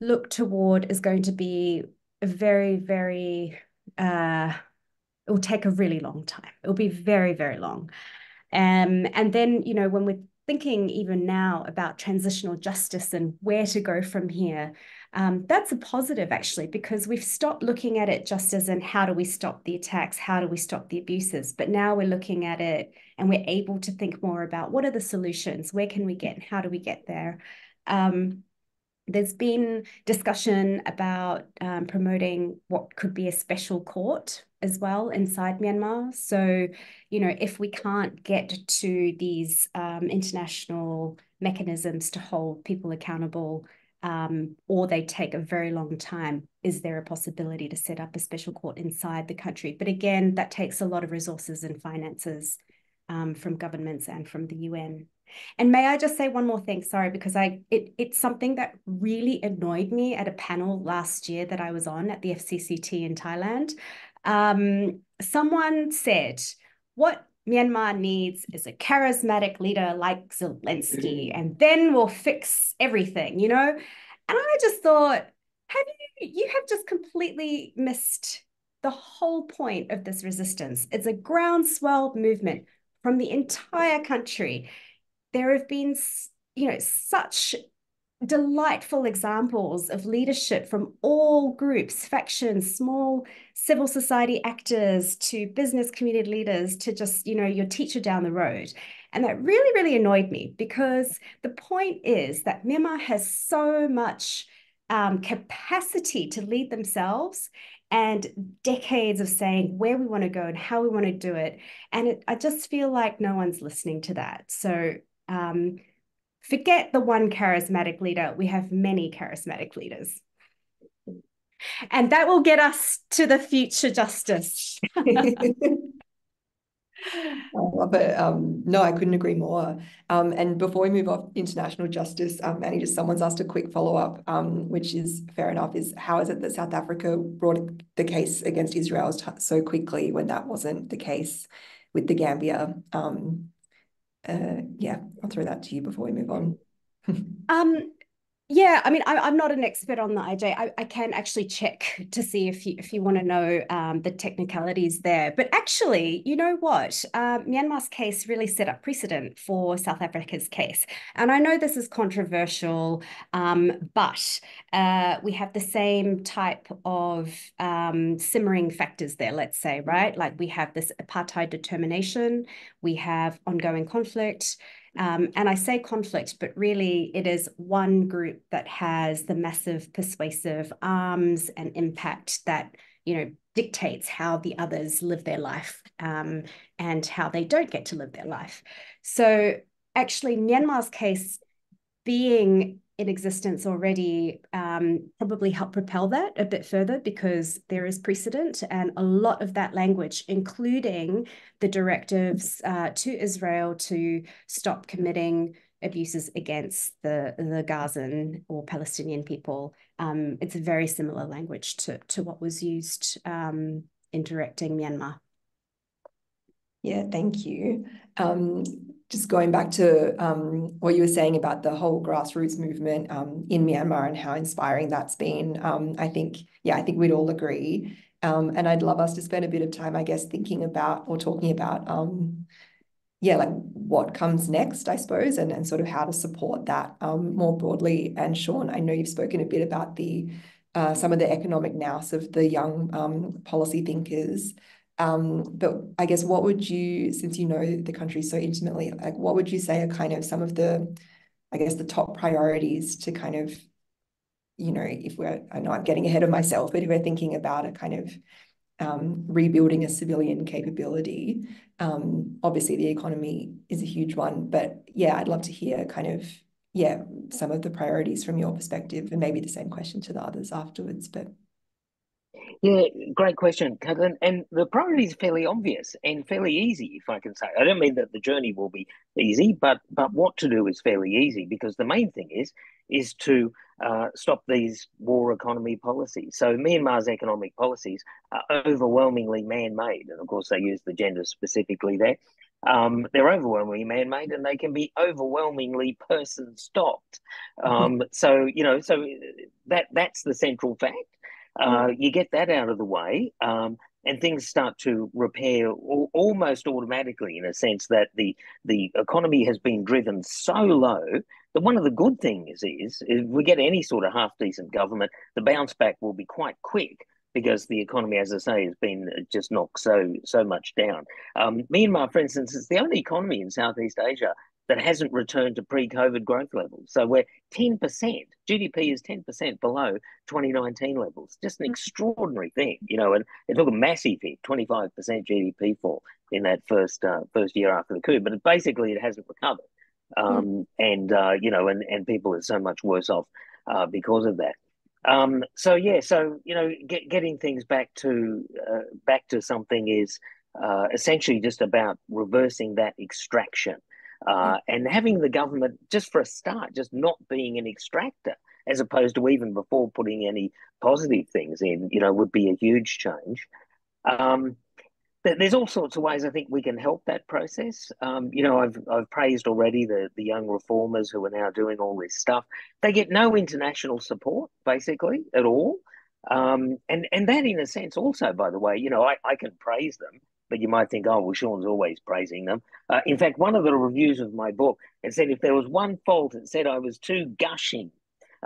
look toward is going to be very, very, uh, it will take a really long time. It will be very, very long. Um, and then, you know, when we're thinking even now about transitional justice and where to go from here, um, that's a positive actually, because we've stopped looking at it just as in how do we stop the attacks, how do we stop the abuses, but now we're looking at it and we're able to think more about what are the solutions, where can we get, and how do we get there. Um, there's been discussion about um, promoting what could be a special court as well inside Myanmar. So, you know, if we can't get to these um, international mechanisms to hold people accountable, um, or they take a very long time, is there a possibility to set up a special court inside the country? But again, that takes a lot of resources and finances um, from governments and from the UN. And may I just say one more thing? Sorry, because I it it's something that really annoyed me at a panel last year that I was on at the FCCT in Thailand. Um, someone said, "What Myanmar needs is a charismatic leader like Zelensky, mm-hmm. and then we'll fix everything." You know, and I just thought, have you you have just completely missed the whole point of this resistance. It's a groundswell movement from the entire country there have been, you know, such delightful examples of leadership from all groups, factions, small civil society actors to business community leaders to just, you know, your teacher down the road. And that really, really annoyed me because the point is that Myanmar has so much um, capacity to lead themselves and decades of saying where we want to go and how we want to do it. And it, I just feel like no one's listening to that. So um, forget the one charismatic leader. We have many charismatic leaders. And that will get us to the future justice. I love it. Um, no, I couldn't agree more. Um, and before we move off international justice, um, Manny, just someone's asked a quick follow up, um, which is fair enough. Is how is it that South Africa brought the case against Israel so quickly when that wasn't the case with the Gambia um, uh, yeah, I'll throw that to you before we move on. um, Yeah, I mean, I, am not an expert on the ICJ. I, I, can actually check to see if you if you want to know um, the technicalities there. But actually, you know what? Uh, Myanmar's case really set up precedent for South Africa's case. And I know this is controversial, um, but uh, we have the same type of um, simmering factors there, let's say, right? Like we have this apartheid determination, we have ongoing conflict, um, and I say conflict, but really it is one group that has the massive persuasive arms and impact that, you know, dictates how the others live their life um, and how they don't get to live their life. So actually, Myanmar's case being in existence already um, probably help propel that a bit further because there is precedent and a lot of that language, including the directives uh, to Israel to stop committing abuses against the, the Gazan or Palestinian people. Um, it's a very similar language to, to what was used um, in directing Myanmar. Yeah, thank you. Um, just going back to um, what you were saying about the whole grassroots movement um, in Myanmar and how inspiring that's been, um, I think, yeah, I think we'd all agree. Um, and I'd love us to spend a bit of time, I guess, thinking about or talking about, um, yeah, like what comes next, I suppose, and, and sort of how to support that um, more broadly. And Sean, I know you've spoken a bit about the uh, some of the economic nous of the young policy thinkers. Um, but I guess what would you, since you know the country so intimately, like what would you say are kind of some of the, I guess, the top priorities to kind of, you know, if we're, I know I'm getting ahead of myself, but if we're thinking about a kind of um, rebuilding a civilian capability, um, obviously the economy is a huge one, but yeah, I'd love to hear kind of, yeah, some of the priorities from your perspective and maybe the same question to the others afterwards, but. Yeah, great question, Caitlin. And the priority is fairly obvious and fairly easy, if I can say. I don't mean that the journey will be easy, but but what to do is fairly easy because the main thing is is to uh, stop these war economy policies. So Myanmar's economic policies are overwhelmingly man-made, and of course they use the gender specifically there. Um, they're overwhelmingly man-made, and they can be overwhelmingly person-stopped. Um, so you know, so that that's the central fact. Uh, you get that out of the way, um, and things start to repair almost automatically in a sense that the the economy has been driven so low that one of the good things is, if we get any sort of half decent government, the bounce back will be quite quick because the economy, as I say, has been just knocked so so much down. Um, Myanmar, for instance, is the only economy in Southeast Asia that hasn't returned to pre-COVID growth levels. So we're 10%, GDP is 10% below 2019 levels. Just an extraordinary thing, you know, and it took a massive hit, 25% GDP fall in that first uh, first year after the coup, but it, basically it hasn't recovered. Um, mm. And, uh, you know, and, and people are so much worse off uh, because of that. Um, so yeah, so you know, get, getting things back to uh, back to something is uh, essentially just about reversing that extraction uh, and having the government, just for a start, just not being an extractor, as opposed to even before putting any positive things in, you know, would be a huge change. Um, there's all sorts of ways I think we can help that process. Um, you know, I've I've praised already the the young reformers who are now doing all this stuff. They get no international support basically at all, um, and and that in a sense also, by the way, you know, I, I can praise them but you might think, oh, well, Sean's always praising them. Uh, in fact, one of the reviews of my book, it said if there was one fault, it said I was too gushing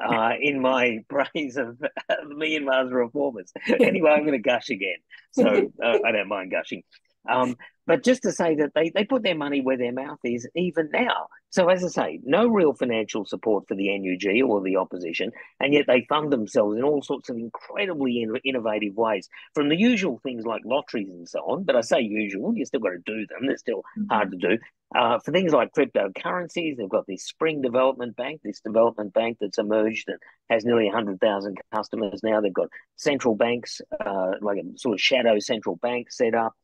uh, in my praise of Myanmar's reformers. anyway, I'm going to gush again. So uh, I don't mind gushing. Um, but just to say that they, they put their money where their mouth is even now. So, as I say, no real financial support for the NUG or the opposition, and yet they fund themselves in all sorts of incredibly in- innovative ways, from the usual things like lotteries and so on. But I say usual, you still got to do them, they're still mm-hmm. hard to do. Uh, for things like cryptocurrencies, they've got this Spring Development Bank, this development bank that's emerged and has nearly 100,000 customers now. They've got central banks, uh, like a sort of shadow central bank set up.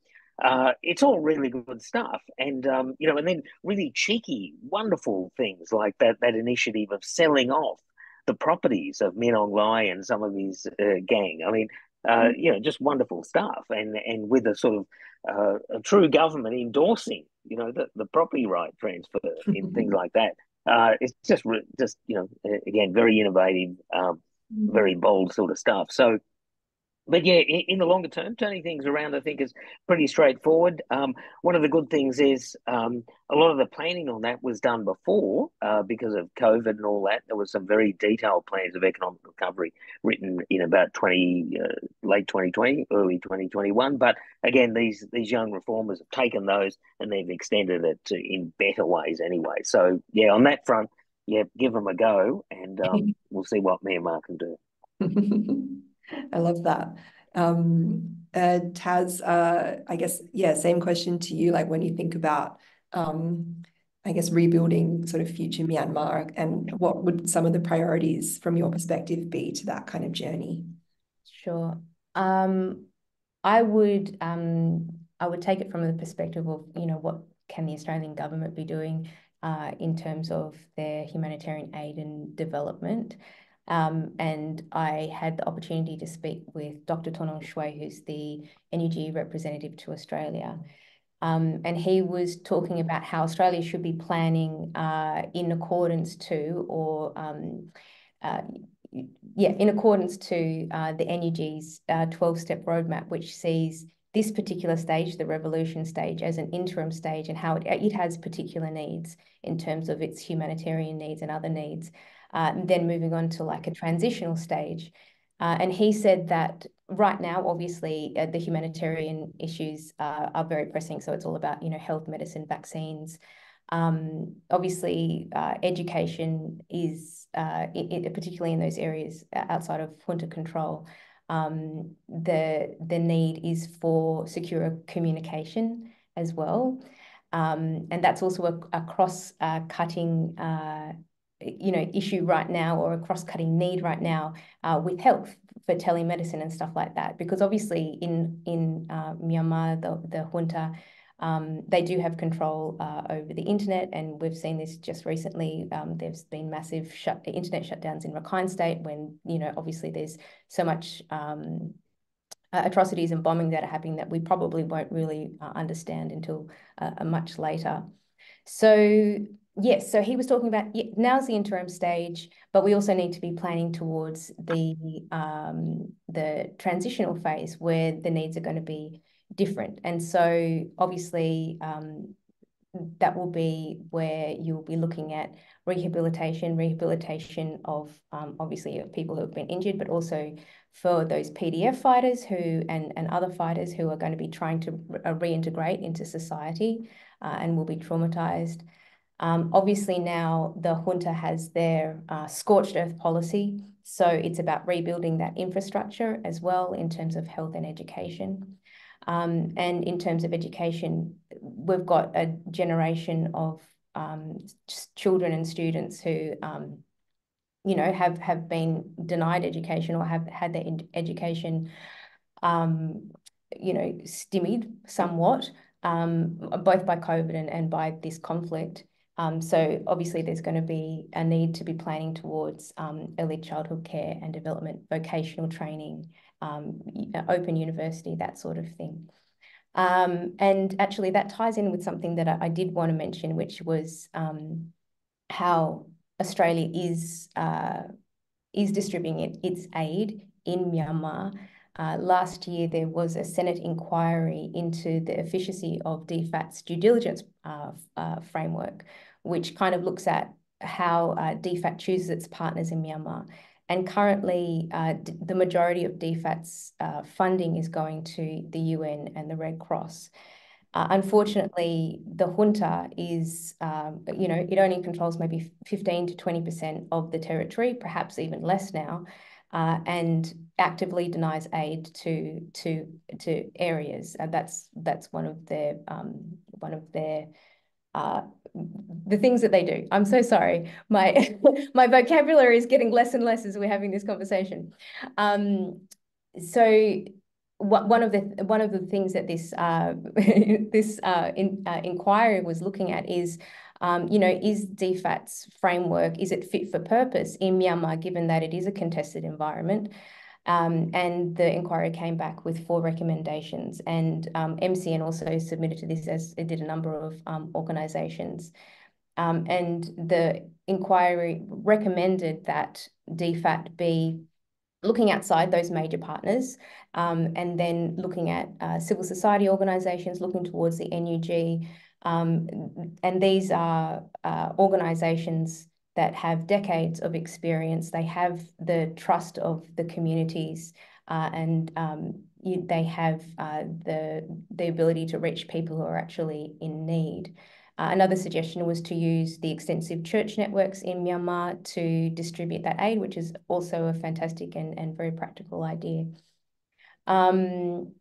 Uh, it's all really good stuff, and um, you know, and then really cheeky, wonderful things like that that initiative of selling off the properties of Min Aung Hlaing and some of his uh, gang. I mean, uh, mm. you know, just wonderful stuff, and and with a sort of uh, a true government endorsing, you know, the, the property right transfer and things like that. uh, it's just just you know again very innovative, um, mm-hmm. very bold sort of stuff. So but yeah, in, the longer term, turning things around, I think, is pretty straightforward. Um, one of the good things is um, a lot of the planning on that was done before uh, because of COVID and all that. There was some very detailed plans of economic recovery written in about twenty uh, late twenty twenty, early twenty twenty one. But again, these these young reformers have taken those and they've extended it to, in better ways anyway. So yeah, on that front, yeah, give them a go, and um, we'll see what Myanmar can do. I love that. Um, uh, Taz, uh, I guess, yeah, same question to you. Like when you think about, um, I guess, rebuilding sort of future Myanmar, and what would some of the priorities from your perspective be to that kind of journey? Sure. Um, I would um, I would take it from the perspective of you know what can the Australian government be doing uh, in terms of their humanitarian aid and development. Um, and I had the opportunity to speak with Dr. Tun-Aung Shwe, who's the NUG representative to Australia. Um, and he was talking about how Australia should be planning uh, in accordance to, or um, uh, yeah, in accordance to uh, the NUG's 12-step uh, roadmap, which sees this particular stage, the revolution stage, as an interim stage and how it, it has particular needs in terms of its humanitarian needs and other needs uh, then moving on to like a transitional stage. Uh, and he said that right now, obviously, uh, the humanitarian issues are very pressing. So it's all about, you know, health, medicine, vaccines. Um, obviously, uh, education is, uh, it, particularly in those areas outside of junta control, um, the, the need is for secure communication as well. Um, and that's also a, a cross-cutting you know issue right now or a cross-cutting need right now uh, with health for telemedicine and stuff like that. Because obviously in in uh, Myanmar the, the junta um, they do have control uh, over the internet. And we've seen this just recently. Um, there's been massive shut internet shutdowns in Rakhine state when you know obviously there's so much um, atrocities and bombing that are happening that we probably won't really uh, understand until uh, much later. So Yes, so he was talking about now's the interim stage, but we also need to be planning towards the um, the transitional phase where the needs are going to be different. And so obviously um, that will be where you'll be looking at rehabilitation, rehabilitation of um, obviously of people who have been injured, but also for those PDF fighters who and, and other fighters who are going to be trying to re reintegrate into society uh, and will be traumatized. Um, obviously now the junta has their uh, scorched earth policy, so it's about rebuilding that infrastructure as well in terms of health and education. Um, and in terms of education, we've got a generation of um, children and students who, um, you know, have have been denied education or have had their education, um, you know, stymied somewhat, um, both by COVID and, and by this conflict. Um, so obviously there's going to be a need to be planning towards um, early childhood care and development, vocational training, um, open university, that sort of thing. Um, and actually that ties in with something that I, I did want to mention, which was um, how Australia is, uh, is distributing it, its aid in Myanmar. Uh, last year, there was a Senate inquiry into the efficacy of DFAT's due diligence uh, uh, framework, which kind of looks at how uh, DFAT chooses its partners in Myanmar. And currently, uh, the majority of DFAT's funding is going to the UN and the Red Cross. Unfortunately, the junta is, um, you know, it only controls maybe 15 to 20% of the territory, perhaps even less now, uh, and actively denies aid to to to areas. Uh, that's that's one of their um, one of their uh, the things that they do. I'm so sorry. My my vocabulary is getting less and less as we're having this conversation. Um, so one of the one of the things that this uh, this uh, in, uh, inquiry was looking at is, um, you know, is DFAT's framework is it fit for purpose in Myanmar, given that it is a contested environment? Um, and the inquiry came back with four recommendations. And um, MCN also submitted to this, as it did a number of um, organisations. Um, and the inquiry recommended that DFAT be looking outside those major partners um, and then looking at uh, civil society organisations, looking towards the NUG. Um, and these are uh, organisations that have decades of experience. They have the trust of the communities uh, and um, you, they have uh, the, the ability to reach people who are actually in need. Uh, another suggestion was to use the extensive church networks in Myanmar to distribute that aid, which is also a fantastic and, and very practical idea. Um,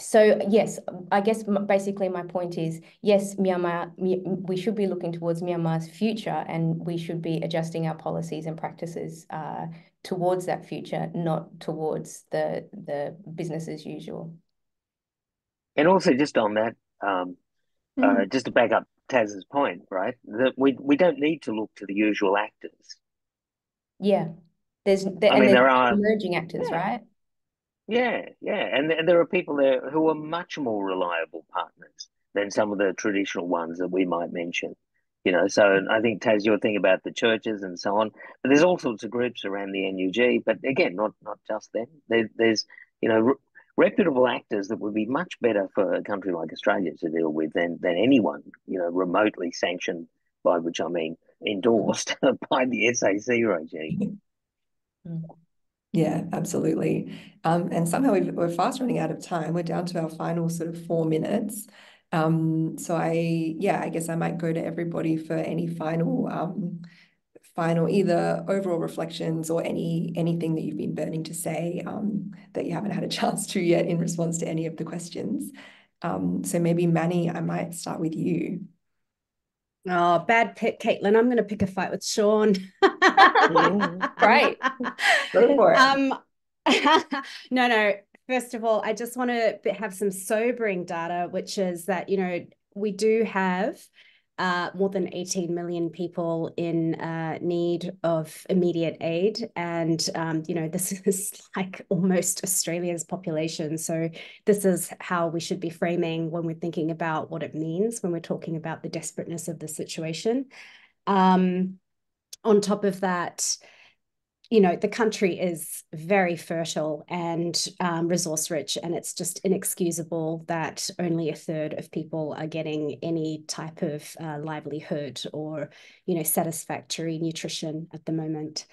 so yes, I guess basically my point is, yes, Myanmar, we should be looking towards Myanmar's future and we should be adjusting our policies and practices uh, towards that future, not towards the, the business as usual. And also just on that, um, mm. uh, just to back up Taz's point, right, that we, we don't need to look to the usual actors. Yeah. There's, there, I mean, there are emerging actors, yeah. right? Yeah, yeah, and, and there are people there who are much more reliable partners than some of the traditional ones that we might mention. You know, so I think Taz, your thing about the churches and so on, but there's all sorts of groups around the NUG. But again, not not just them. There, there's you know re- reputable actors that would be much better for a country like Australia to deal with than than anyone. You know, remotely sanctioned, by which I mean endorsed by the SAC regime. Mm. Yeah, absolutely. Um, and somehow we are fast running out of time. We're down to our final sort of four minutes. Um, so I, yeah, I guess I might go to everybody for any final, um, final either overall reflections or any anything that you've been burning to say um, that you haven't had a chance to yet in response to any of the questions. Um, so maybe Manny, I might start with you. Oh, bad pick, Caitlin. I'm going to pick a fight with Sean. right. Go for it. Um, no, no. First of all, I just want to have some sobering data, which is that, you know, we do have uh, more than 18 million people in uh, need of immediate aid. And, um, you know, this is like almost Australia's population. So this is how we should be framing when we're thinking about what it means when we're talking about the desperateness of the situation. Um, on top of that, you know, the country is very fertile and um, resource rich, and it's just inexcusable that only a third of people are getting any type of uh, livelihood or, you know, satisfactory nutrition at the moment.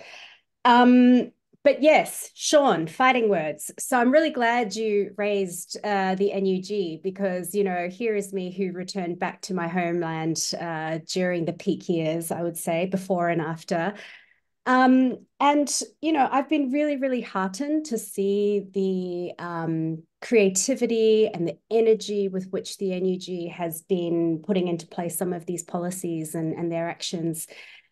Um, but yes, Sean, fighting words. So I'm really glad you raised uh, the NUG because, you know, here is me who returned back to my homeland uh, during the peak years, I would say, before and after. Um, and, you know, I've been really, really heartened to see the um, creativity and the energy with which the NUG has been putting into place some of these policies and, and their actions.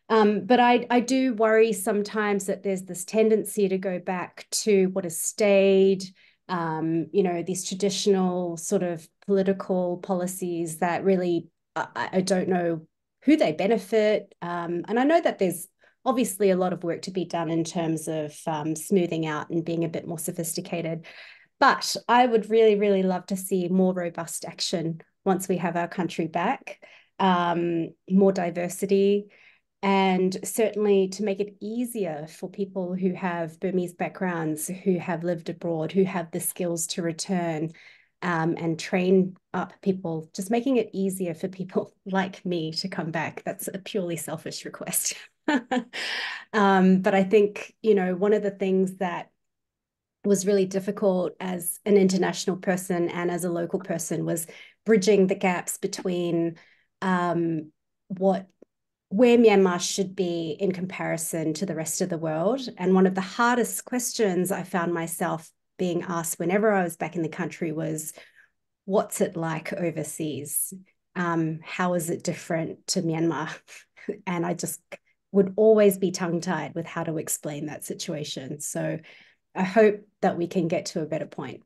Um, but I, I do worry sometimes that there's this tendency to go back to what has stayed, um, you know, these traditional sort of political policies that really, I, I don't know who they benefit. Um, and I know that there's obviously a lot of work to be done in terms of um, smoothing out and being a bit more sophisticated. But I would really, really love to see more robust action once we have our country back, um, more diversity, and certainly to make it easier for people who have Burmese backgrounds, who have lived abroad, who have the skills to return um, and train up people, just making it easier for people like me to come back. That's a purely selfish request. um, but I think, you know, one of the things that was really difficult as an international person and as a local person was bridging the gaps between um, what where Myanmar should be in comparison to the rest of the world. And one of the hardest questions I found myself being asked whenever I was back in the country was, what's it like overseas? Um, how is it different to Myanmar? and I just would always be tongue tied with how to explain that situation. So I hope that we can get to a better point.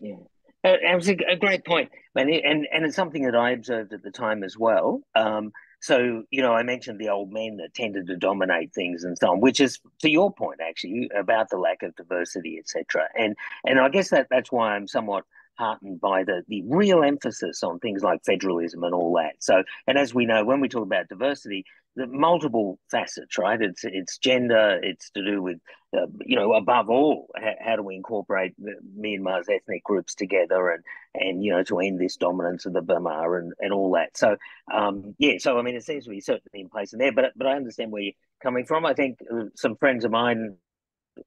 Yeah. Uh, it was a, great point, and, and and it's something that I observed at the time as well. Um, so you know, I mentioned the old men that tended to dominate things and so on, which is to your point actually about the lack of diversity, etc. And and I guess that that's why I'm somewhat heartened by the, the real emphasis on things like federalism and all that. So, and as we know, when we talk about diversity, multiple facets, right? It's it's gender. It's to do with, uh, you know, above all, how, how do we incorporate Myanmar's ethnic groups together, and and you know, to end this dominance of the Bamar and, and all that. So, um, yeah. So I mean, it seems to be certainly in place in there. But but I understand where you're coming from. I think uh, some friends of mine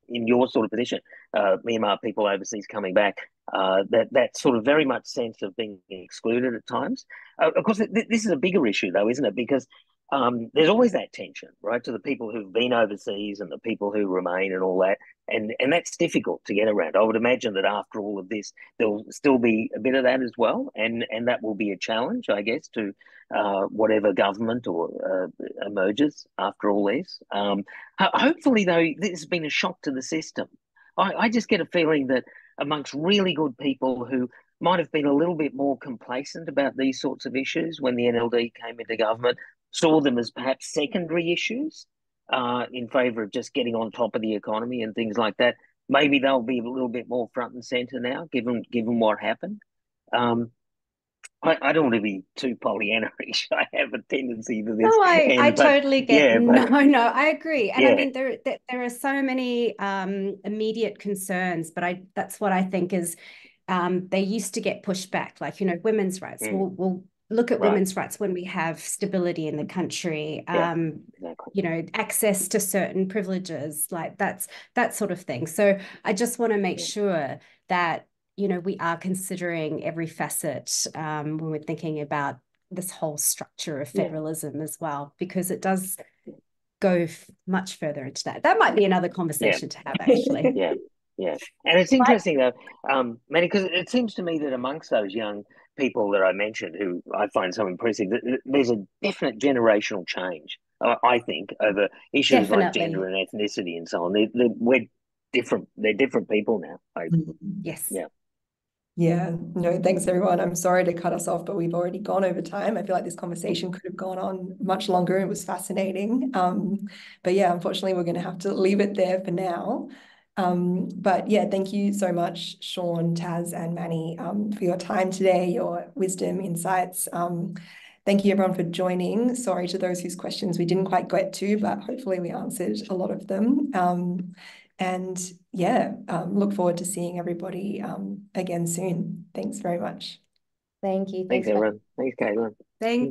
in your sort of position, uh, Myanmar people overseas coming back, uh, that that sort of very much sense of being excluded at times. Uh, of course, th- this is a bigger issue, though, isn't it? Because um, there's always that tension, right, to the people who've been overseas and the people who remain and all that, and and that's difficult to get around. I would imagine that after all of this, there'll still be a bit of that as well, and and that will be a challenge, I guess, to uh, whatever government or uh, emerges after all this. Um, hopefully, though, this has been a shock to the system. I, I just get a feeling that amongst really good people who might have been a little bit more complacent about these sorts of issues when the NLD came into government, saw them as perhaps secondary issues uh, in favour of just getting on top of the economy and things like that. Maybe they'll be a little bit more front and centre now, given given what happened. Um, I, I, don't want to be too Pollyanna-ish. I have a tendency to this. No, I, end, I but, totally get. Yeah, no, but, no, I agree. And yeah. I mean, there, there there are so many um, immediate concerns, but I that's what I think is um, they used to get pushed back, like you know, women's rights. Mm. We'll, we'll look at right. women's rights when we have stability in the country yeah, um exactly. you know access to certain privileges like that's that sort of thing so i just want to make yeah. sure that you know we are considering every facet um, when we're thinking about this whole structure of federalism yeah. as well because it does go much further into that that might be another conversation to have actually yeah yeah and it's interesting though um Manny because it seems to me that amongst those young people that I mentioned who I find so impressive, there's a definite generational change, I think, over issues Definitely. like gender and ethnicity and so on. They're, they're, we're different. They're different people now. I, mm-hmm. yes. Yeah. Yeah, no, thanks everyone. I'm sorry to cut us off, but we've already gone over time. I feel like this conversation could have gone on much longer. It was fascinating. Um, but yeah, unfortunately, we're going to have to leave it there for now. Um, but yeah, thank you so much, Sean, Taz, and Manny, um, for your time today, your wisdom, insights. Um, thank you everyone for joining. Sorry to those whose questions we didn't quite get to, but hopefully we answered a lot of them. Um, and yeah, um, look forward to seeing everybody um, again soon. Thanks very much. Thank you. Thanks, Thanks everyone. Thanks, Caitlin. Thank